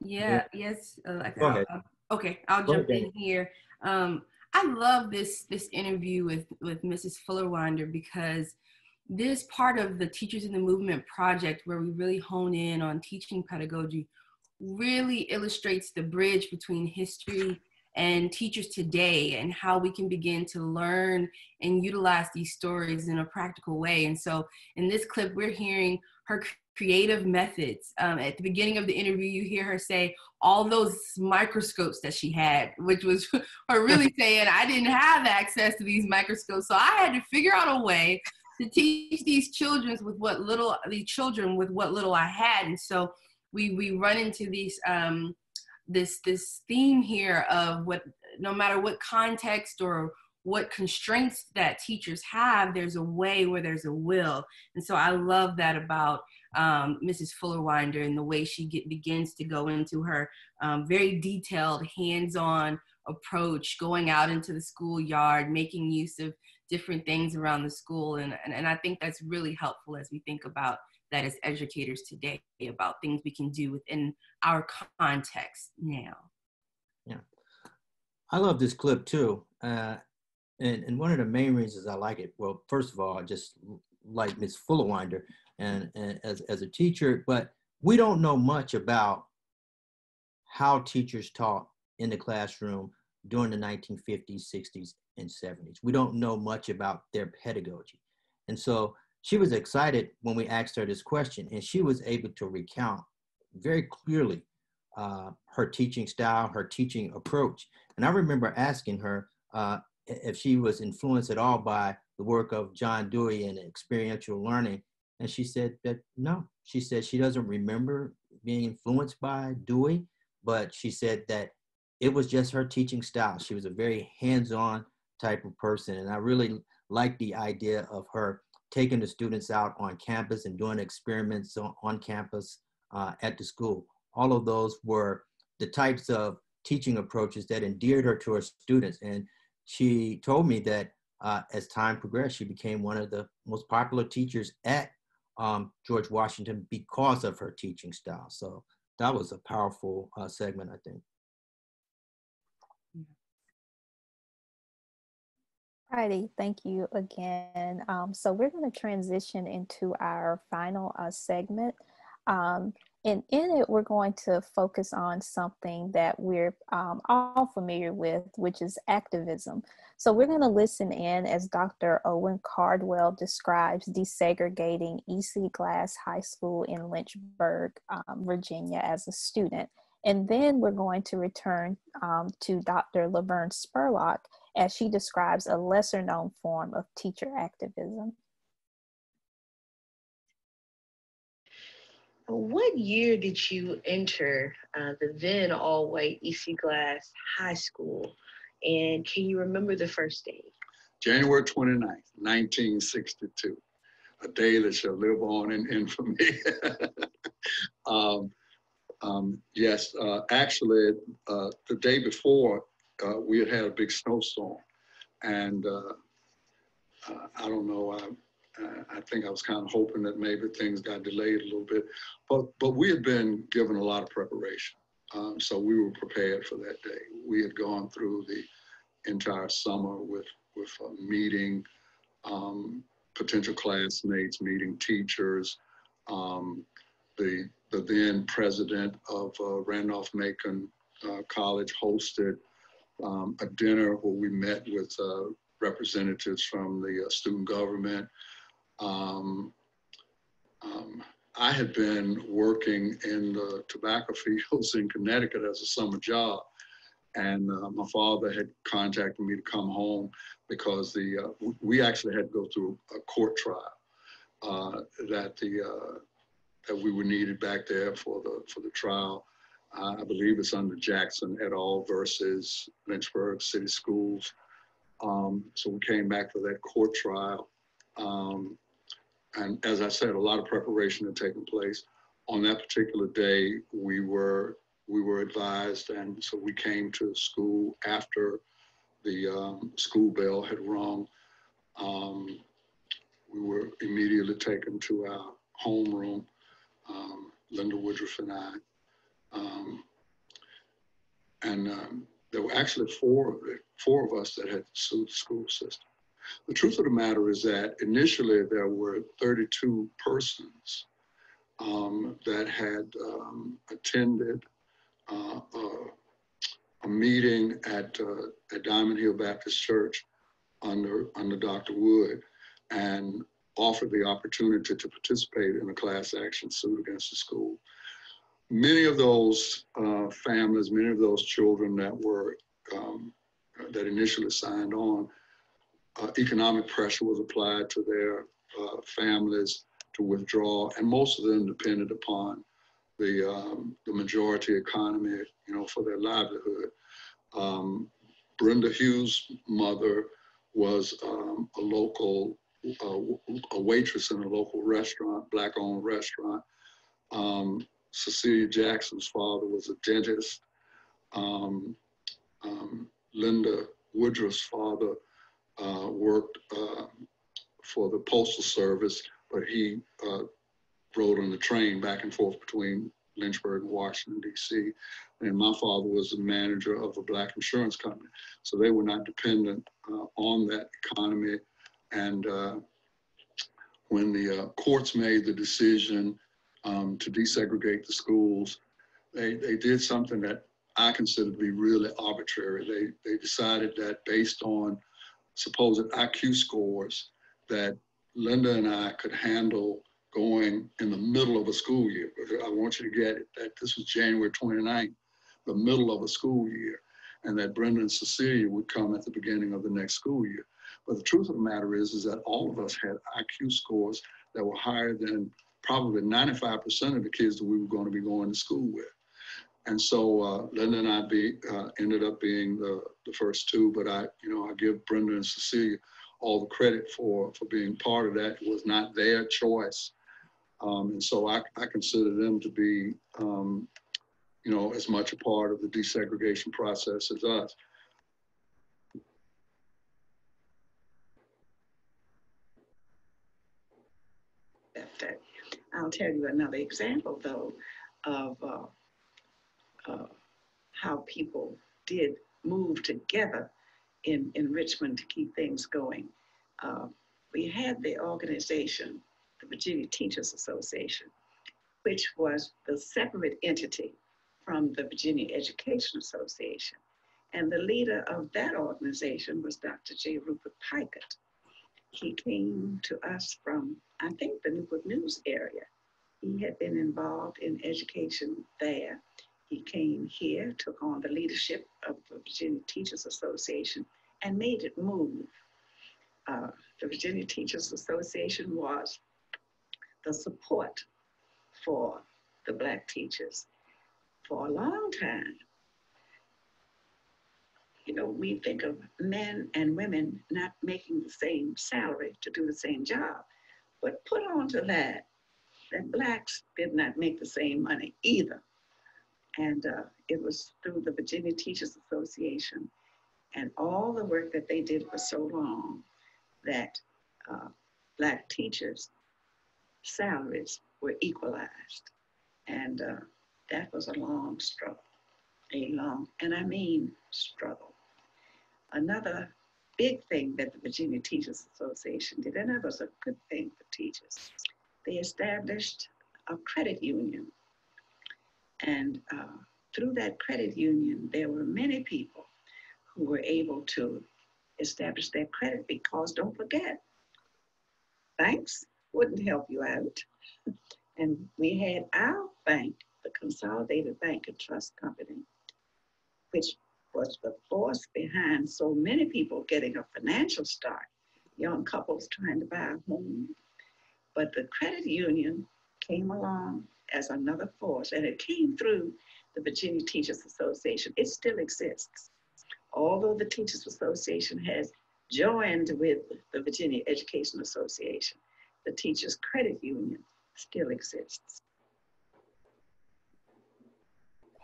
Yeah, yes. Uh, okay, I'll, okay, I'll jump in here. Um, I love this this interview with with Mrs. Fullerwinder because this part of the Teachers in the Movement project, where we really hone in on teaching pedagogy, really illustrates the bridge between history and teachers today and how we can begin to learn and utilize these stories in a practical way. And so in this clip, we're hearing her creative methods. Um, at the beginning of the interview, you hear her say all those microscopes that she had, which was her really saying, I didn't have access to these microscopes. So I had to figure out a way to teach these children with what little, these children with what little I had. And so we, we run into these, um, this, this theme here of what, no matter what context or what constraints that teachers have, there's a way where there's a will. And so I love that about um, Mrs. Fullerwinder and the way she get, begins to go into her um, very detailed, hands-on approach, going out into the schoolyard, making use of different things around the school. And, and, and I think that's really helpful as we think about that as educators today about things we can do within our context now. Yeah. I love this clip too. Uh, and, and one of the main reasons I like it, well, first of all, I just like Ms. Fullerwinder and, and as, as a teacher, but we don't know much about how teachers taught in the classroom during the 1950s, 60s, and 70s. We don't know much about their pedagogy. And so she was excited when we asked her this question, and she was able to recount very clearly uh, her teaching style, her teaching approach. And I remember asking her uh, if she was influenced at all by the work of John Dewey and experiential learning and she said that no, she said she doesn't remember being influenced by Dewey, but she said that it was just her teaching style. She was a very hands on type of person. And I really like the idea of her taking the students out on campus and doing experiments on, on campus uh, at the school. All of those were the types of teaching approaches that endeared her to her students. And she told me that uh, as time progressed, she became one of the most popular teachers at um, George Washington because of her teaching style. So that was a powerful uh, segment, I think. Righty, thank you again. Um, so we're going to transition into our final uh, segment. Um, and in it, we're going to focus on something that we're um, all familiar with, which is activism. So we're going to listen in as Dr. Owen Cardwell describes desegregating E.C. Glass High School in Lynchburg, um, Virginia as a student. And then we're going to return um, to Dr. Laverne Spurlock as she describes a lesser known form of teacher activism. What year did you enter uh, the then all white EC Glass High School? And can you remember the first day? January 29th, 1962, a day that shall live on in infamy. um, um, yes, uh, actually, uh, the day before, uh, we had had a big snowstorm. And uh, uh, I don't know, I, I think I was kind of hoping that maybe things got delayed a little bit, but but we had been given a lot of preparation, um, so we were prepared for that day. We had gone through the entire summer with with meeting um, potential classmates, meeting teachers. Um, the the then president of uh, Randolph Macon uh, College hosted um, a dinner where we met with uh, representatives from the uh, student government, um, um, I had been working in the tobacco fields in Connecticut as a summer job. And uh, my father had contacted me to come home because the uh, we actually had to go through a court trial uh, that the uh, that we were needed back there for the for the trial. I believe it's under Jackson et al. versus Lynchburg City Schools. Um, so we came back for that court trial. Um, and as I said, a lot of preparation had taken place. On that particular day, we were we were advised, and so we came to school after the um, school bell had rung. Um, we were immediately taken to our homeroom, um, Linda Woodruff and I. Um, and um, there were actually four of four of us that had sued the school system. The truth of the matter is that initially there were 32 persons um, that had um, attended uh, uh, a meeting at, uh, at Diamond Hill Baptist Church under, under Dr. Wood and offered the opportunity to participate in a class action suit against the school. Many of those uh, families, many of those children that were um, that initially signed on, uh, economic pressure was applied to their uh, families to withdraw, and most of them depended upon the um, the majority economy, you know, for their livelihood. Um, Brenda Hughes' mother was um, a local uh, a waitress in a local restaurant, black-owned restaurant. Cecilia Jackson's father was a dentist. Um, um, Linda Woodruff's father uh, worked uh, for the Postal Service, but he uh, rode on the train back and forth between Lynchburg and Washington, D.C. And my father was the manager of a black insurance company. So they were not dependent uh, on that economy. And uh, when the uh, courts made the decision um, to desegregate the schools, they, they did something that I consider to be really arbitrary. They, they decided that based on supposed IQ scores that Linda and I could handle going in the middle of a school year. I want you to get it that this was January 29th, the middle of a school year, and that Brenda and Cecilia would come at the beginning of the next school year. But the truth of the matter is, is that all of us had IQ scores that were higher than probably 95% of the kids that we were going to be going to school with. And so uh, Linda and I be, uh, ended up being the, the first two, but I, you know, I give Brenda and Cecilia all the credit for, for being part of that. It was not their choice. Um, and so I, I consider them to be, um, you know, as much a part of the desegregation process as us. I'll tell you another example, though, of uh, uh, how people did move together in, in Richmond to keep things going. Uh, we had the organization, the Virginia Teachers Association, which was the separate entity from the Virginia Education Association. And the leader of that organization was Dr. J. Rupert Picott. He came to us from, I think, the Newport News area. He had been involved in education there he came here, took on the leadership of the Virginia Teachers Association, and made it move. Uh, the Virginia Teachers Association was the support for the Black teachers for a long time. You know, we think of men and women not making the same salary to do the same job, but put onto that that Blacks did not make the same money either. And uh, it was through the Virginia Teachers Association and all the work that they did for so long that uh, Black teachers' salaries were equalized. And uh, that was a long struggle, a long, and I mean struggle. Another big thing that the Virginia Teachers Association did, and that was a good thing for teachers, they established a credit union and uh, through that credit union, there were many people who were able to establish their credit because don't forget, banks wouldn't help you out. and we had our bank, the Consolidated Bank and Trust Company, which was the force behind so many people getting a financial start, young couples trying to buy a home. But the credit union came along as another force, and it came through the Virginia Teachers Association. It still exists. Although the Teachers Association has joined with the Virginia Education Association, the Teachers Credit Union still exists.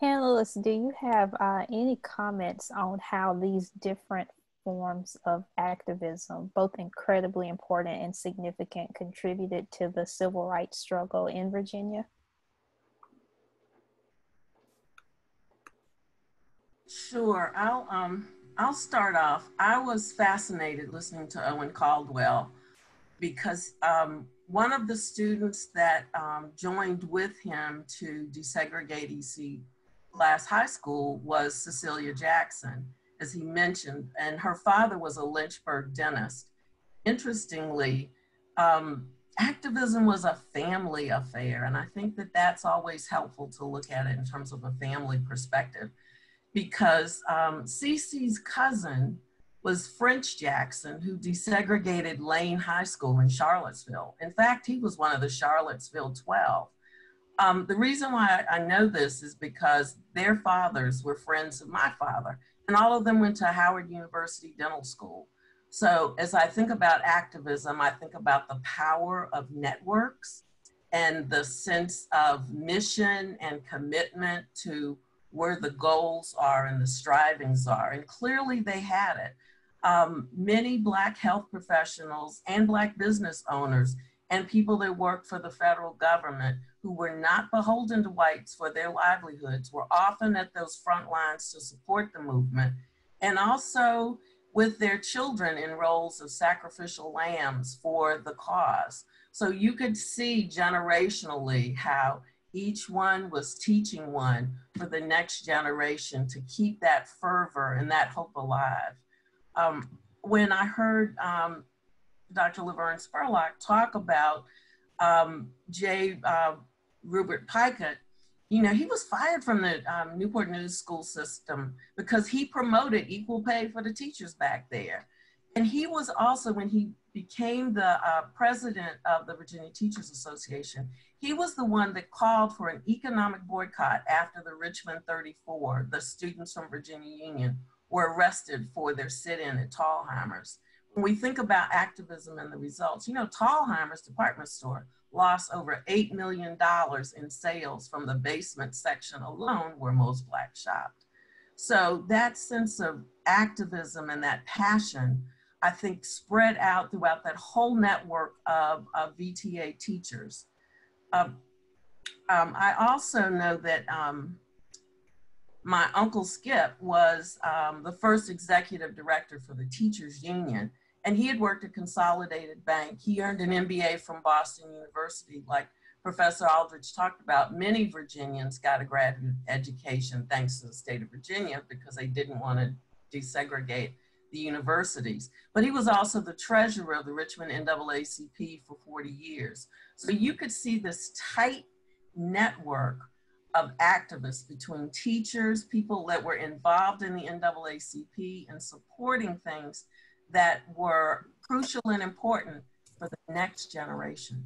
Panelists, do you have uh, any comments on how these different forms of activism, both incredibly important and significant, contributed to the civil rights struggle in Virginia? Sure. I'll um I'll start off. I was fascinated listening to Owen Cardwell because um, one of the students that um, joined with him to desegregate EC Glass High School was Cecilia Jackson, as he mentioned, and her father was a Lynchburg dentist. Interestingly, um, activism was a family affair, and I think that that's always helpful to look at it in terms of a family perspective because um, Cece's cousin was French Jackson, who desegregated Lane High School in Charlottesville. In fact, he was one of the Charlottesville 12. Um, the reason why I know this is because their fathers were friends of my father, and all of them went to Howard University Dental School. So as I think about activism, I think about the power of networks and the sense of mission and commitment to where the goals are and the strivings are. And clearly they had it. Um, many Black health professionals and Black business owners and people that work for the federal government who were not beholden to whites for their livelihoods were often at those front lines to support the movement and also with their children in roles of sacrificial lambs for the cause. So you could see generationally how each one was teaching one for the next generation to keep that fervor and that hope alive. Um, when I heard um, Dr. Laverne Spurlock talk about um, J. Uh, Rupert Picott, you know, he was fired from the um, Newport News school system because he promoted equal pay for the teachers back there. And he was also, when he became the uh, president of the Virginia Teachers Association, he was the one that called for an economic boycott after the Richmond 34. The students from Virginia Union were arrested for their sit-in at Thalhimer's. When we think about activism and the results, you know, Thalhimer's department store lost over $8 million in sales from the basement section alone where most black shopped. So that sense of activism and that passion, I think, spread out throughout that whole network of, of VTA teachers. Um, um, I also know that um, my uncle Skip was um, the first executive director for the teachers union and he had worked at Consolidated Bank. He earned an MBA from Boston University, like Professor Alridge talked about. Many Virginians got a graduate education thanks to the state of Virginia because they didn't want to desegregate the universities. But he was also the treasurer of the Richmond NAACP for 40 years. So you could see this tight network of activists between teachers, people that were involved in the NAACP and supporting things that were crucial and important for the next generation.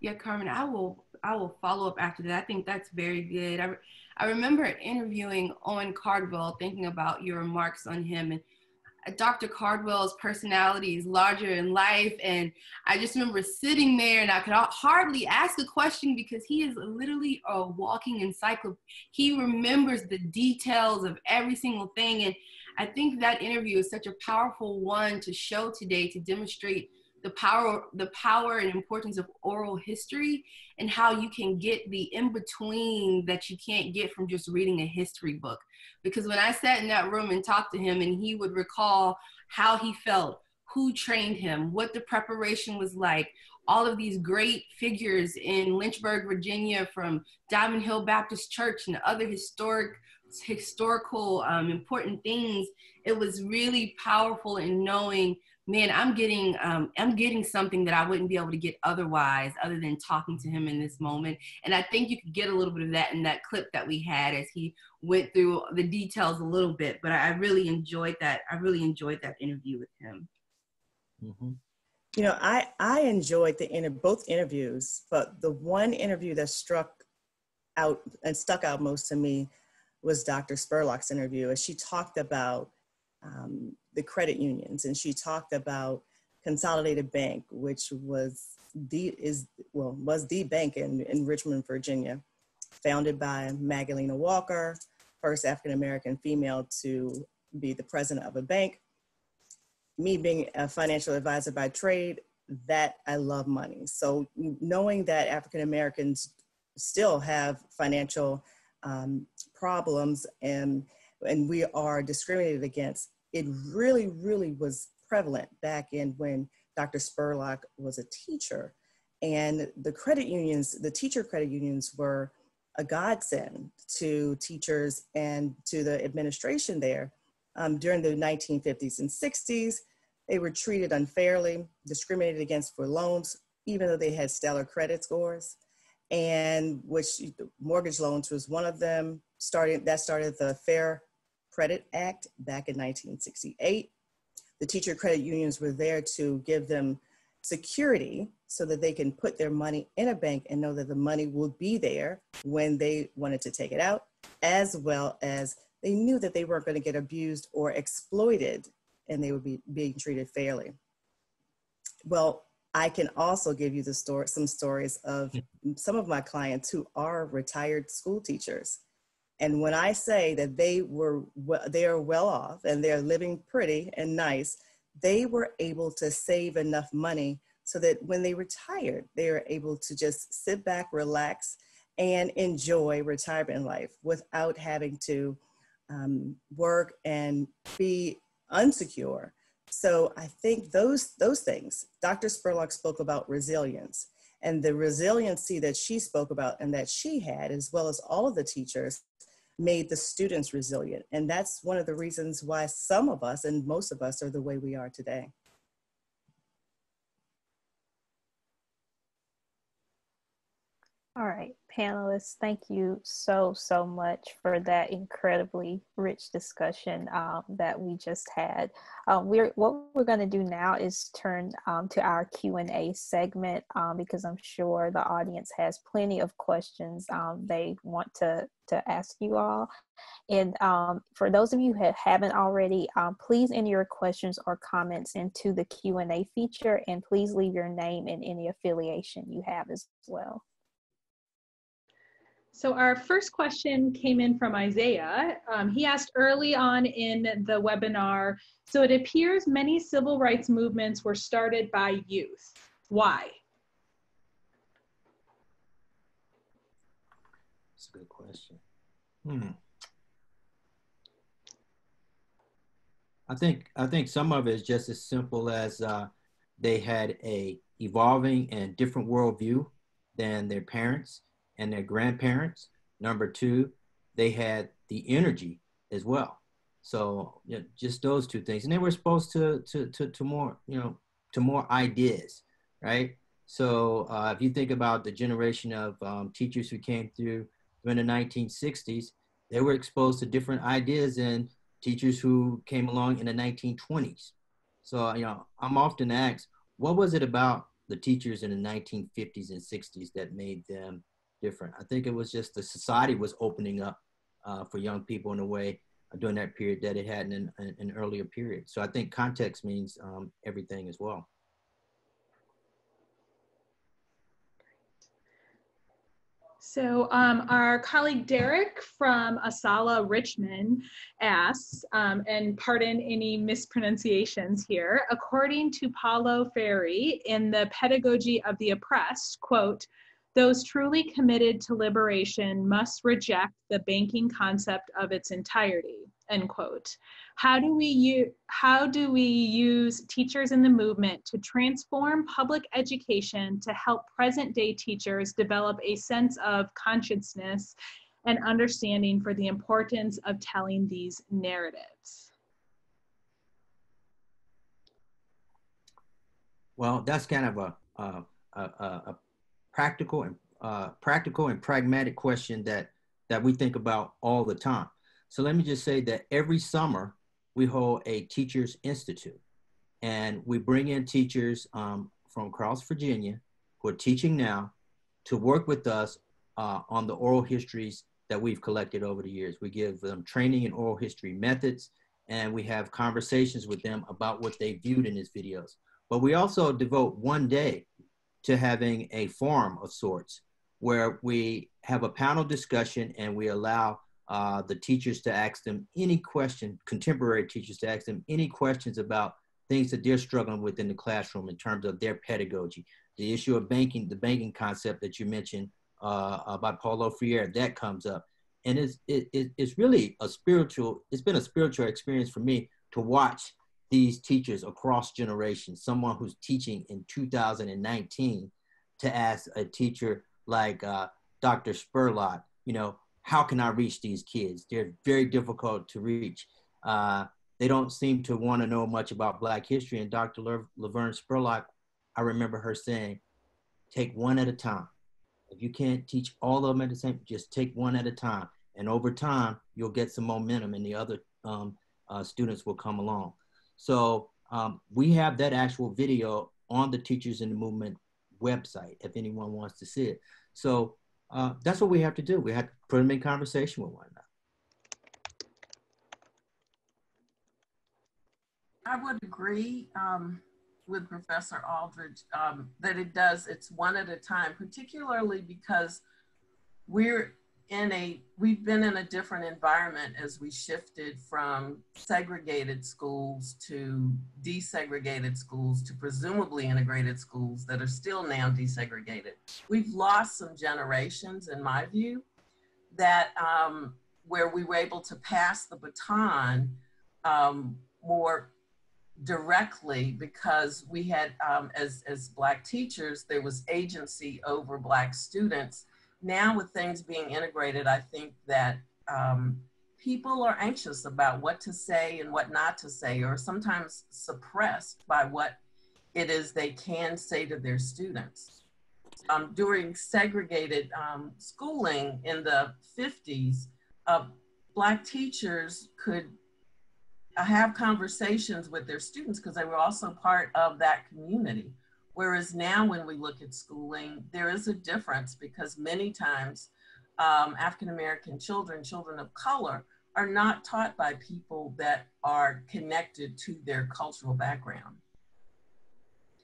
Yeah, Carmen, I will I will follow up after that. I think that's very good. I, I remember interviewing Owen Cardwell, thinking about your remarks on him, and uh, Dr. Cardwell's personality is larger in life, and I just remember sitting there, and I could hardly ask a question because he is literally a walking encyclopedia. He remembers the details of every single thing, and I think that interview is such a powerful one to show today to demonstrate the power the power and importance of oral history and how you can get the in between that you can't get from just reading a history book. Because when i sat in that room and talked to him and he would recall how he felt who trained him what the preparation was like all of these great figures in lynchburg virginia from diamond hill baptist church and other historic historical um, important things it was really powerful in knowing man i'm getting um, i'm getting something that i wouldn't be able to get otherwise other than talking to him in this moment. And i think you could get a little bit of that in that clip that we had as he went through the details a little bit. But i really enjoyed that i really enjoyed that interview with him. Mm-hmm. you know i i enjoyed the inter- both interviews but the one interview that struck out and stuck out most to me was Dr. Spurlock's interview, as she talked about um, the credit unions and she talked about Consolidated Bank, which was the is well was the bank in, in Richmond, Virginia, founded by Maggie Lena Walker, first African American female to be the president of a bank. Me being a financial advisor by trade, that I love money. So knowing that African Americans still have financial um, problems and and we are discriminated against, it really, really was prevalent back in when Dr. Spurlock was a teacher. And the credit unions, the teacher credit unions were a godsend to teachers and to the administration there. Um, during the 1950s and 60s, they were treated unfairly, discriminated against for loans, even though they had stellar credit scores. And which mortgage loans was one of them. Starting that started the Fair Credit Act back in 1968. The teacher credit unions were there to give them security so that they can put their money in a bank and know that the money will be there when they wanted to take it out, as well as they knew that they weren't going to get abused or exploited and they would be being treated fairly. Well, I can also give you the story, some stories of some of my clients who are retired school teachers. And when I say that they were they are well off and they're living pretty and nice, they were able to save enough money so that when they retired, they were able to just sit back, relax, and enjoy retirement life without having to um, work and be unsecure. So I think those those things. Dr. Spurlock spoke about resilience and the resiliency that she spoke about and that she had, as well as all of the teachers, made the students resilient. And that's one of the reasons why some of us and most of us are the way we are today. All right, panelists, thank you so, so much for that incredibly rich discussion um, that we just had. Um, we're, what we're going to do now is turn um, to our Q&A segment um, because I'm sure the audience has plenty of questions um, they want to, to ask you all. And um, for those of you who haven't already, please enter your questions or comments into the Q&A feature and please leave your name and any affiliation you have as well. So our first question came in from Isaiah. Um, he asked early on in the webinar, so it appears many civil rights movements were started by youth. Why? That's a good question. Hmm. I think I think some of it is just as simple as uh, they had a evolving and different worldview than their parents and their grandparents. Number two, they had the energy as well. So you know, just those two things, and they were supposed to to to, to more you know to more ideas, right? So uh, if you think about the generation of um, teachers who came through during the 1960s, they were exposed to different ideas than teachers who came along in the 1920s. So you know, I'm often asked, what was it about the teachers in the 1950s and 60s that made them different. I think it was just the society was opening up uh, for young people in a way uh, during that period that it hadn't in an, earlier period. So I think context means um, everything as well. So um, our colleague Derek from Asala Richmond asks, um, and pardon any mispronunciations here, according to Paulo Freire in the Pedagogy of the Oppressed, quote, those truly committed to liberation must reject the banking concept of its entirety, end quote. How do we use, how do we use teachers in the movement to transform public education to help present day teachers develop a sense of consciousness and understanding for the importance of telling these narratives? Well, that's kind of a, a, a, a practical and uh, practical and pragmatic question that that we think about all the time. So let me just say that every summer we hold a teachers institute, and we bring in teachers um, from across Virginia who are teaching now to work with us uh, on the oral histories that we've collected over the years. We give them training in oral history methods, and we have conversations with them about what they viewed in these videos. But we also devote one day to having a forum of sorts where we have a panel discussion and we allow uh, the teachers to ask them any question, contemporary teachers to ask them any questions about things that they're struggling with in the classroom in terms of their pedagogy. The issue of banking, the banking concept that you mentioned uh, by Paulo Freire, that comes up. and it's it, it, it's really a spiritual. It's been a spiritual experience for me to watch these teachers across generations. Someone who's teaching in 2019 to ask a teacher like uh, Dr. Spurlock, you know, how can I reach these kids? They're very difficult to reach. Uh, they don't seem to want to know much about Black history. And Dr. Le- Laverne Spurlock, I remember her saying, take one at a time. If you can't teach all of them at the same, just take one at a time. And over time, you'll get some momentum and the other um, uh, students will come along. So um, we have that actual video on the Teachers in the Movement website if anyone wants to see it. So uh, that's what we have to do. We have to put them in conversation with one another. I would agree um, with Professor Alridge um, that it does, it's one at a time, particularly because we're in a, we've been in a different environment as we shifted from segregated schools to desegregated schools to presumably integrated schools that are still now desegregated. We've lost some generations, in my view, that um, where we were able to pass the baton um, more directly because we had, um, as, as Black teachers, there was agency over Black students now with things being integrated, I think that um, people are anxious about what to say and what not to say, or sometimes suppressed by what it is they can say to their students. Um, during segregated um, schooling in the 50s, uh, Black teachers could have conversations with their students because they were also part of that community. Whereas now, when we look at schooling, there is a difference because many times um, African American children, children of color, are not taught by people that are connected to their cultural background.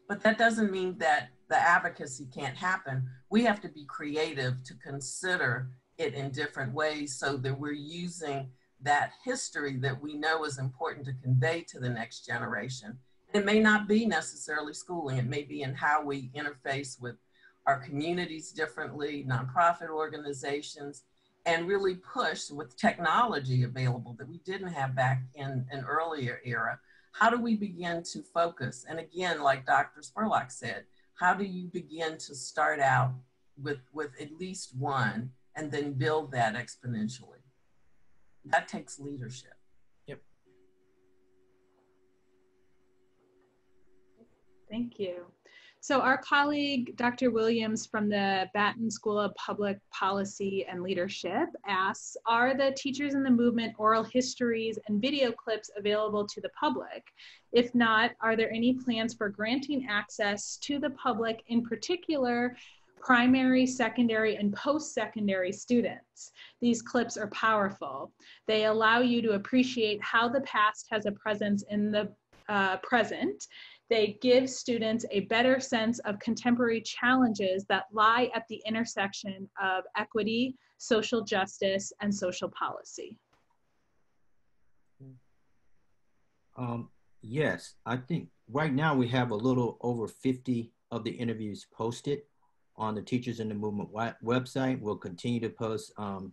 But that doesn't mean that the advocacy can't happen. We have to be creative to consider it in different ways so that we're using that history that we know is important to convey to the next generation it may not be necessarily schooling. It may be in how we interface with our communities differently, nonprofit organizations, and really push with technology available that we didn't have back in an earlier era. How do we begin to focus? And again, like Dr. Spurlock said, how do you begin to start out with, with at least one and then build that exponentially? That takes leadership. Thank you. So our colleague, Dr. Williams from the Batten School of Public Policy and Leadership asks, are the Teachers in the Movement oral histories and video clips available to the public? If not, are there any plans for granting access to the public, in particular, primary, secondary, and post-secondary students. These clips are powerful. They allow you to appreciate how the past has a presence in the uh, present they give students a better sense of contemporary challenges that lie at the intersection of equity, social justice, and social policy. Um, yes, I think right now we have a little over 50 of the interviews posted on the Teachers in the Movement website. We'll continue to post um,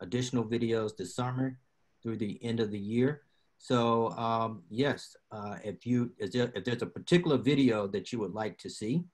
additional videos this summer through the end of the year. So um, yes, uh, if you if, there, if, there's a particular video that you would like to see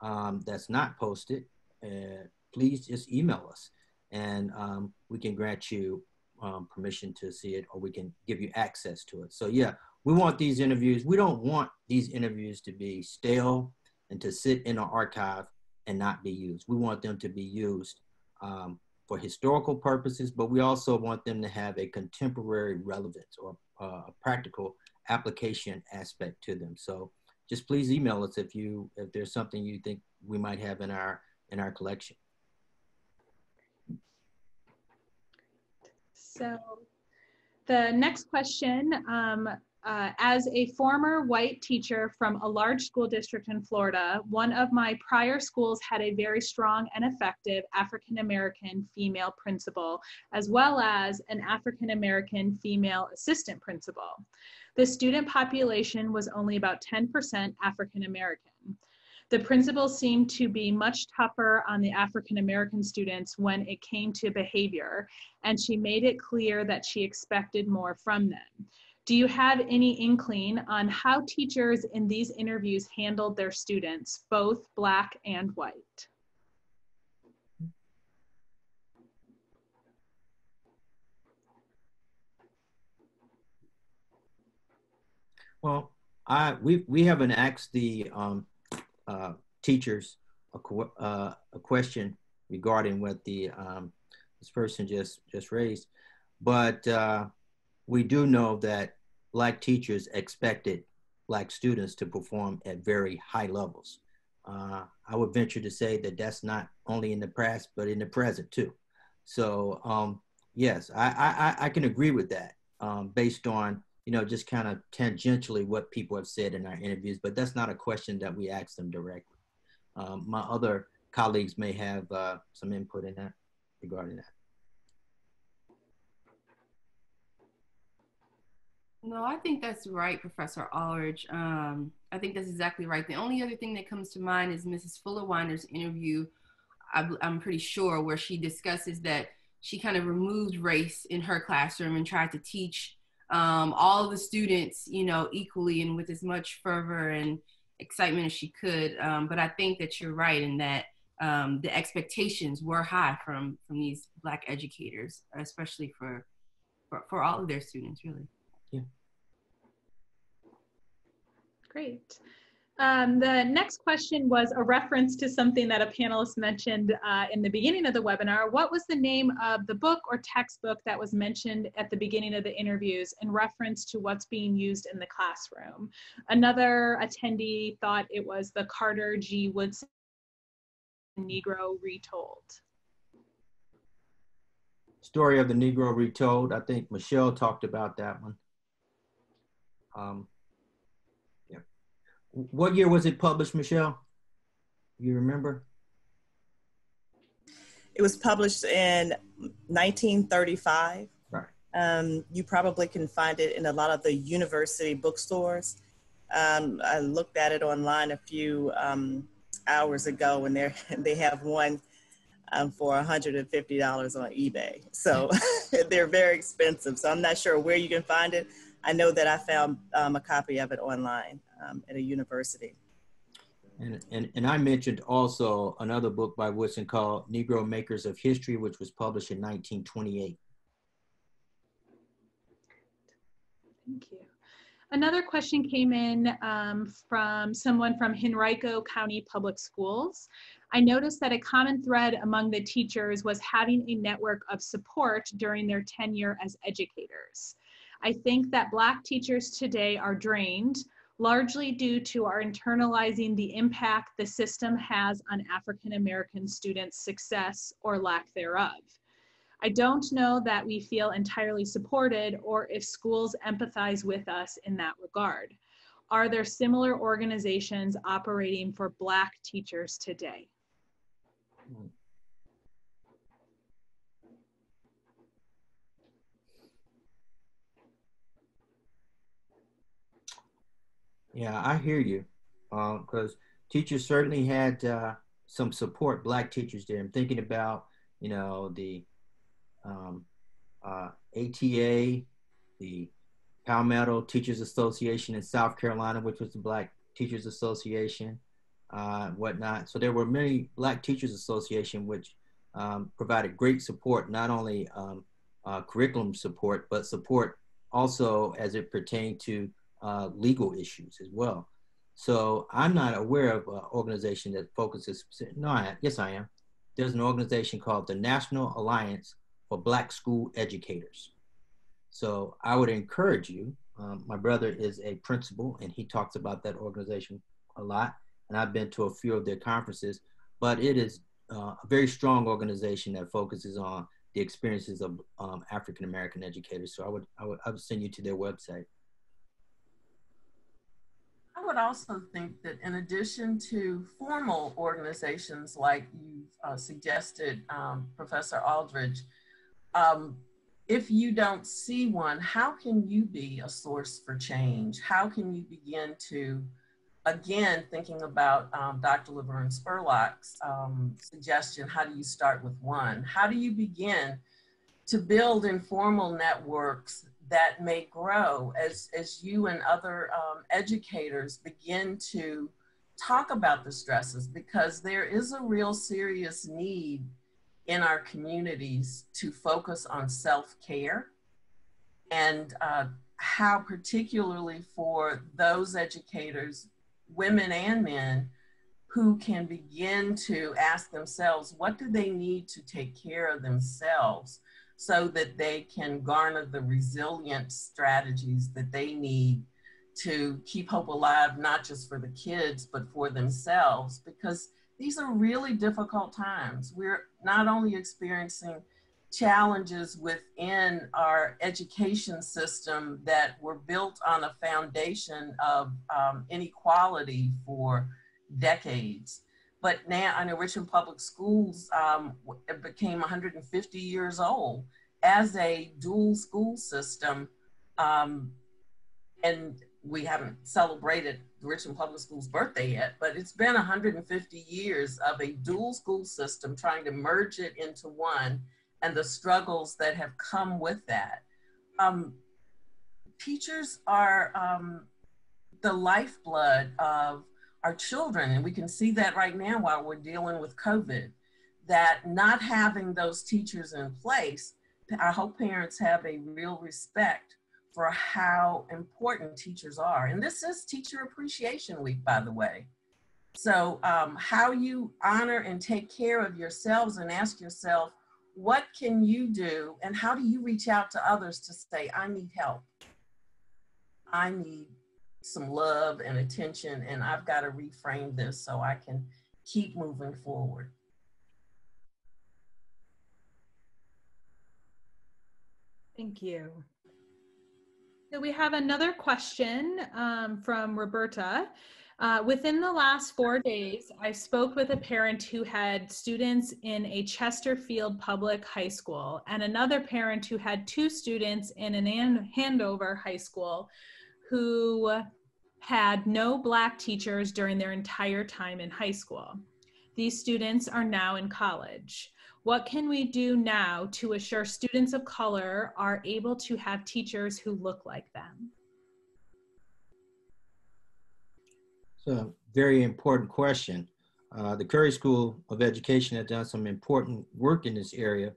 um, that's not posted, uh, please just email us, and um, we can grant you um, permission to see it, or we can give you access to it. So yeah, we want these interviews. We don't want these interviews to be stale and to sit in an archive and not be used. We want them to be used um, for historical purposes, but we also want them to have a contemporary relevance or uh, a practical application aspect to them. So just please email us if you if there's something you think we might have in our in our collection. So the next question um, uh, as a former white teacher from a large school district in Florida, one of my prior schools had a very strong and effective African American female principal, as well as an African American female assistant principal. The student population was only about 10% African American. The principal seemed to be much tougher on the African American students when it came to behavior, and she made it clear that she expected more from them. Do you have any inkling on how teachers in these interviews handled their students, both Black and white? Well, I we we haven't asked the um, uh, teachers a, uh, a question regarding what the um, this person just just raised, but uh, we do know that black teachers expected black students to perform at very high levels. Uh, I would venture to say that that's not only in the past, but in the present too. So um, yes, I, I, I can agree with that um, based on you know, just kind of tangentially what people have said in our interviews, but that's not a question that we ask them directly. Um, my other colleagues may have uh, some input in that regarding that. No, I think that's right, Professor Alridge. Um, I think that's exactly right. The only other thing that comes to mind is Mrs. Fullerwinder's interview, I'm, I'm pretty sure, where she discusses that she kind of removed race in her classroom and tried to teach um, all the students, you know, equally and with as much fervor and excitement as she could. Um, but I think that you're right in that um, the expectations were high from from these Black educators, especially for for, for all of their students, really. Yeah. Great. Um, the next question was a reference to something that a panelist mentioned uh, in the beginning of the webinar. What was the name of the book or textbook that was mentioned at the beginning of the interviews in reference to what's being used in the classroom? Another attendee thought it was the Carter G. Woodson Negro Retold. Story of the Negro Retold. I think Michelle talked about that one. Um, what year was it published, Michelle? You remember? It was published in 1935. Right. Um, you probably can find it in a lot of the university bookstores. Um, I looked at it online a few um, hours ago, and they they have one um, for $150 on eBay. So they're very expensive. So I'm not sure where you can find it. I know that I found um, a copy of it online um, at a university. And, and, and I mentioned also another book by Woodson called Negro Makers of History, which was published in 1928. Thank you. Another question came in um, from someone from Henrico County Public Schools. I noticed that a common thread among the teachers was having a network of support during their tenure as educators. I think that Black teachers today are drained, largely due to our internalizing the impact the system has on African American students' success or lack thereof. I don't know that we feel entirely supported or if schools empathize with us in that regard. Are there similar organizations operating for Black teachers today? Mm. Yeah, I hear you. Because uh, teachers certainly had uh, some support, black teachers there. I'm thinking about, you know, the um, uh, ATA, the Palmetto Teachers Association in South Carolina, which was the Black Teachers Association, uh, whatnot. So there were many Black Teachers Association which um, provided great support, not only um, uh, curriculum support, but support also as it pertained to uh, legal issues as well. So I'm not aware of an organization that focuses. No, I, yes, I am. There's an organization called the National Alliance for Black School Educators. So I would encourage you. Um, my brother is a principal, and he talks about that organization a lot. And I've been to a few of their conferences. But it is uh, a very strong organization that focuses on the experiences of um, African American educators. So I would, I would I would send you to their website. I would also think that in addition to formal organizations like you uh, suggested, um, Professor Alridge, um, if you don't see one, how can you be a source for change? How can you begin to again, thinking about um, Dr. Laverne Spurlock's um, suggestion, how do you start with one? How do you begin to build informal networks that may grow as, as you and other um, educators begin to talk about the stresses because there is a real serious need in our communities to focus on self-care and uh, how particularly for those educators women and men who can begin to ask themselves what do they need to take care of themselves so that they can garner the resilient strategies that they need to keep hope alive, not just for the kids, but for themselves, because these are really difficult times. We're not only experiencing challenges within our education system that were built on a foundation of um, inequality for decades. But now, I know Richmond Public Schools um, became 150 years old as a dual school system. Um, and we haven't celebrated the Richmond Public Schools birthday yet, but it's been 150 years of a dual school system trying to merge it into one and the struggles that have come with that. Um, teachers are um, the lifeblood of our children, and we can see that right now while we're dealing with COVID, that not having those teachers in place, I hope parents have a real respect for how important teachers are. And this is Teacher Appreciation Week, by the way. So, um, how you honor and take care of yourselves and ask yourself, what can you do and how do you reach out to others to say i need help i need some love and attention and i've got to reframe this so i can keep moving forward. Thank you. So we have another question um, from roberta. Uh, within the last four days, I spoke with a parent who had students in a Chesterfield public high school and another parent who had two students in an Andover high school who had no black teachers during their entire time in high school. These students are now in college. What can we do now to assure students of color are able to have teachers who look like them? It's a very important question. Uh, the Curry School of Education has done some important work in this area.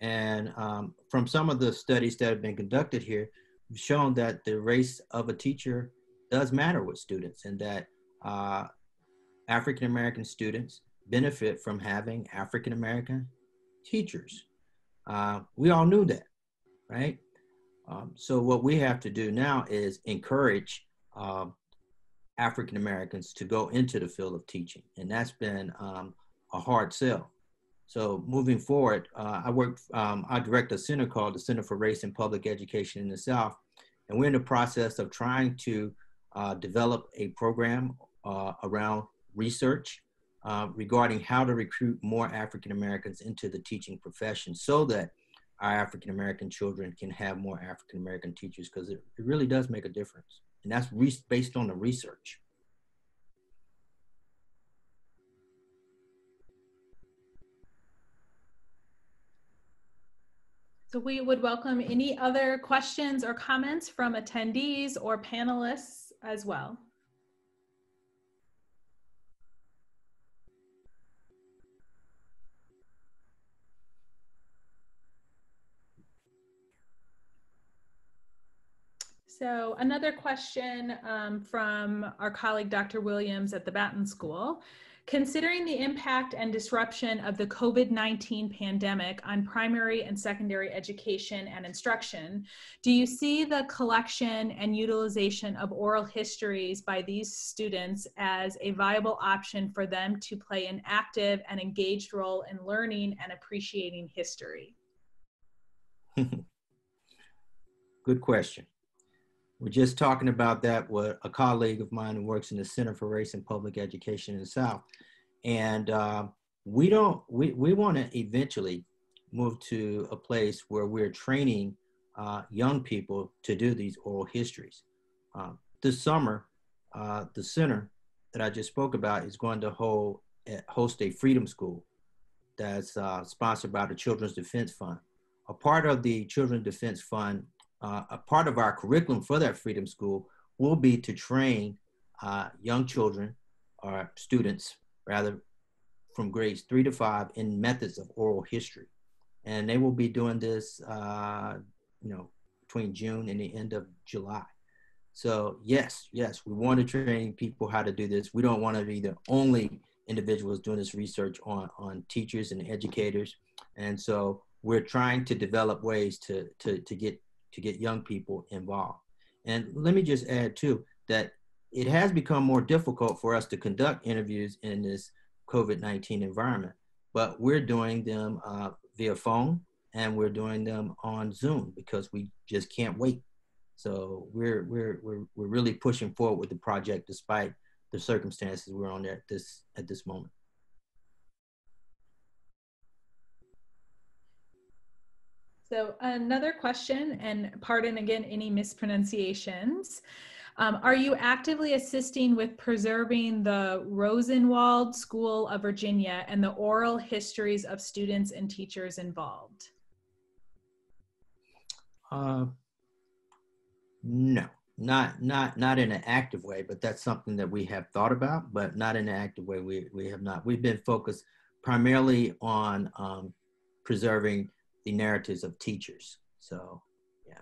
And um, from some of the studies that have been conducted here, shown that the race of a teacher does matter with students and that uh, African American students benefit from having African American teachers. Uh, we all knew that, right? Um, so what we have to do now is encourage um, African Americans to go into the field of teaching, and that's been um, a hard sell. So moving forward, uh, I work, um, I direct a center called the Center for Race and Public Education in the South, and we're in the process of trying to uh, develop a program uh, around research uh, regarding how to recruit more African Americans into the teaching profession so that our African American children can have more African American teachers because it, it really does make a difference and that's based on the research. So we would welcome any other questions or comments from attendees or panelists as well. So another question um, from our colleague, Dr. Williams at the Batten School. Considering the impact and disruption of the COVID-19 pandemic on primary and secondary education and instruction, do you see the collection and utilization of oral histories by these students as a viable option for them to play an active and engaged role in learning and appreciating history? Good question. We're just talking about that with a colleague of mine who works in the Center for Race and Public Education in the South. And uh, we don't, we, we want to eventually move to a place where we're training uh, young people to do these oral histories. Uh, this summer, uh, the center that I just spoke about is going to hold eh, host a freedom school that's uh, sponsored by the Children's Defense Fund. A part of the Children's Defense Fund, uh, a part of our curriculum for that freedom school will be to train uh, young children or students rather from grades three to five in methods of oral history. And they will be doing this, uh, you know, between June and the end of July. So yes, yes, we want to train people how to do this. We don't want to be the only individuals doing this research on, on teachers and educators. And so we're trying to develop ways to, to, to get to get young people involved. And let me just add too that it has become more difficult for us to conduct interviews in this COVID-19 environment, but we're doing them uh, via phone and we're doing them on Zoom because we just can't wait. So we're, we're, we're, we're really pushing forward with the project despite the circumstances we're on at this, at this moment. So another question, and pardon again any mispronunciations. Um, are you actively assisting with preserving the Rosenwald School of Virginia and the oral histories of students and teachers involved? Uh, no, not not not in an active way, but that's something that we have thought about, but not in an active way. We we have not. We've been focused primarily on um, preserving the narratives of teachers. So yeah.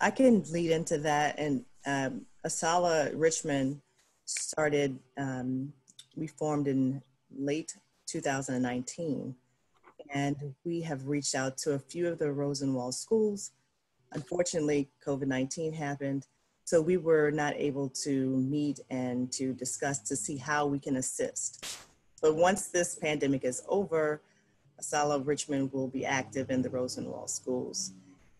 I can lead into that. And um, ASALH Richmond started, um, we formed in late 2019. And we have reached out to a few of the Rosenwald schools. Unfortunately, COVID 19 happened. So we were not able to meet and to discuss to see how we can assist. But once this pandemic is over, ASALH Richmond will be active in the Rosenwald schools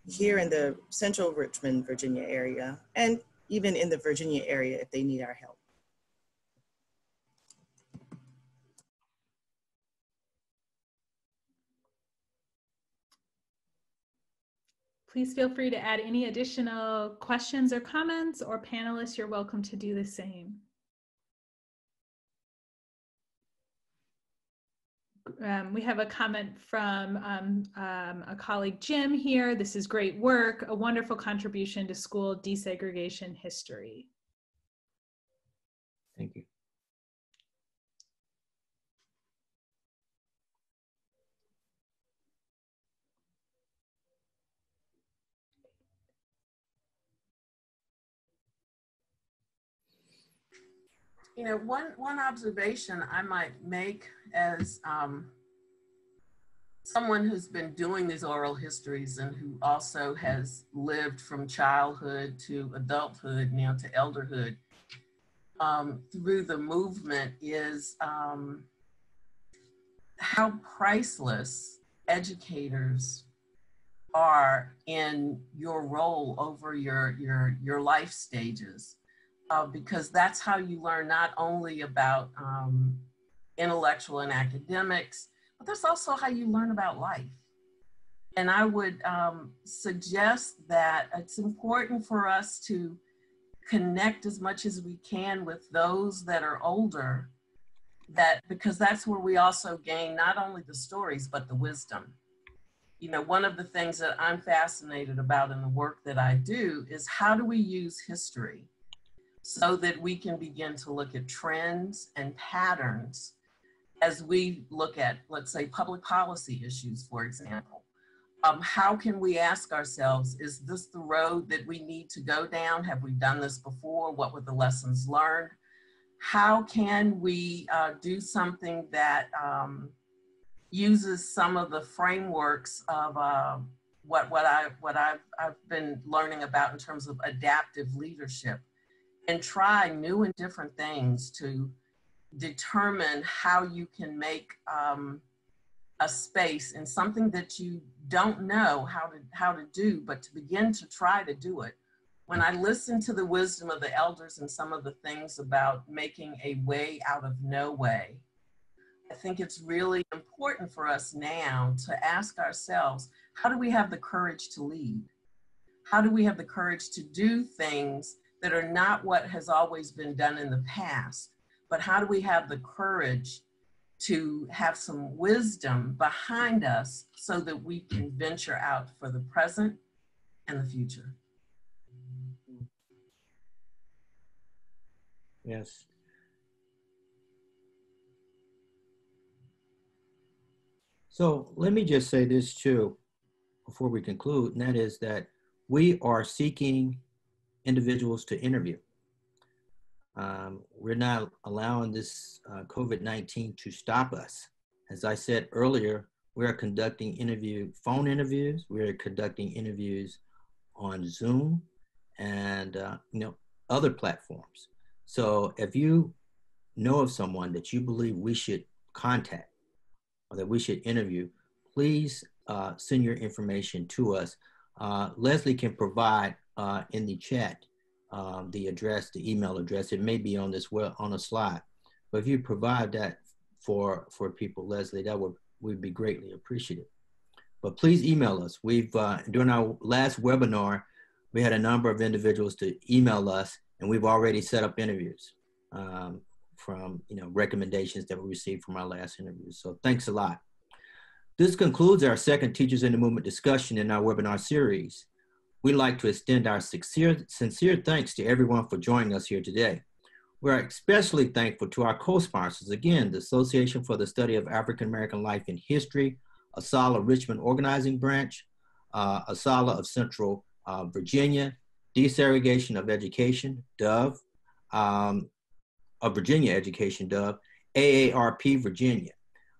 here in the central Richmond, Virginia area, and even in the Virginia area if they need our help. Please feel free to add any additional questions or comments, or panelists, you're welcome to do the same. Um, we have a comment from um, um, a colleague, Jim, here. This is great work, a wonderful contribution to school desegregation history. Thank you. You know, one one observation I might make as um, someone who's been doing these oral histories and who also has lived from childhood to adulthood, now to elderhood, um, through the movement is um, how priceless educators are in your role over your your your life stages uh, because that's how you learn not only about um, intellectual and academics, but that's also how you learn about life. And I would um, suggest that it's important for us to connect as much as we can with those that are older that because that's where we also gain not only the stories but the wisdom you know one of the things that i'm fascinated about in the work that i do is how do we use history so that we can begin to look at trends and patterns as we look at, let's say, public policy issues, for example. Um, how can we ask ourselves, is this the road that we need to go down? Have we done this before? What were the lessons learned? How can we uh, do something that um, uses some of the frameworks of uh, what, what, I, what I've, I've been learning about in terms of adaptive leadership? And try new and different things to determine how you can make um, a space in something that you don't know how to how to do, but to begin to try to do it. When I listen to the wisdom of the elders and some of the things about making a way out of no way, I think it's really important for us now to ask ourselves, how do we have the courage to lead? How do we have the courage to do things that are not what has always been done in the past, but how do we have the courage to have some wisdom behind us so that we can venture out for the present and the future? Yes. So let me just say this too, before we conclude, and that is that we are seeking individuals to interview. Um, we're not allowing this uh, COVID-19 to stop us. As I said earlier, we are conducting interview, phone interviews. We are conducting interviews on Zoom and uh, you know other platforms. So if you know of someone that you believe we should contact or that we should interview, please uh, send your information to us. Uh, Leslie can provide uh, in the chat um, the address, the email address. It may be on this well on a slide, but if you provide that for for people, Leslie, that would would be greatly appreciated. But please email us. We've uh, during our last webinar, we had a number of individuals to email us, and we've already set up interviews um, from you know recommendations that we received from our last interviews. So thanks a lot. This concludes our second Teachers in the Movement discussion in our webinar series. We'd like to extend our sincere, sincere thanks to everyone for joining us here today. We're especially thankful to our co-sponsors, again, the Association for the Study of African American Life and History, ASALH Richmond Organizing Branch, uh, ASALH of Central uh, Virginia, Desegregation of Education, DOVE, um, of Virginia Education, DOVE, AARP Virginia.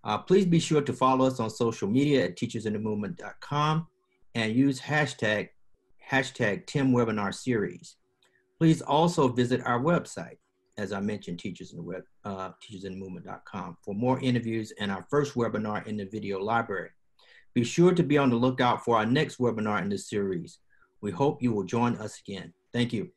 Uh, please be sure to follow us on social media at teachersinthemovement.com and use hashtag hashtag TIM webinar series. Please also visit our website, as I mentioned, teachers in the web, uh, teachersinthemovement.com for more interviews and our first webinar in the video library. Be sure to be on the lookout for our next webinar in this series. We hope you will join us again. Thank you.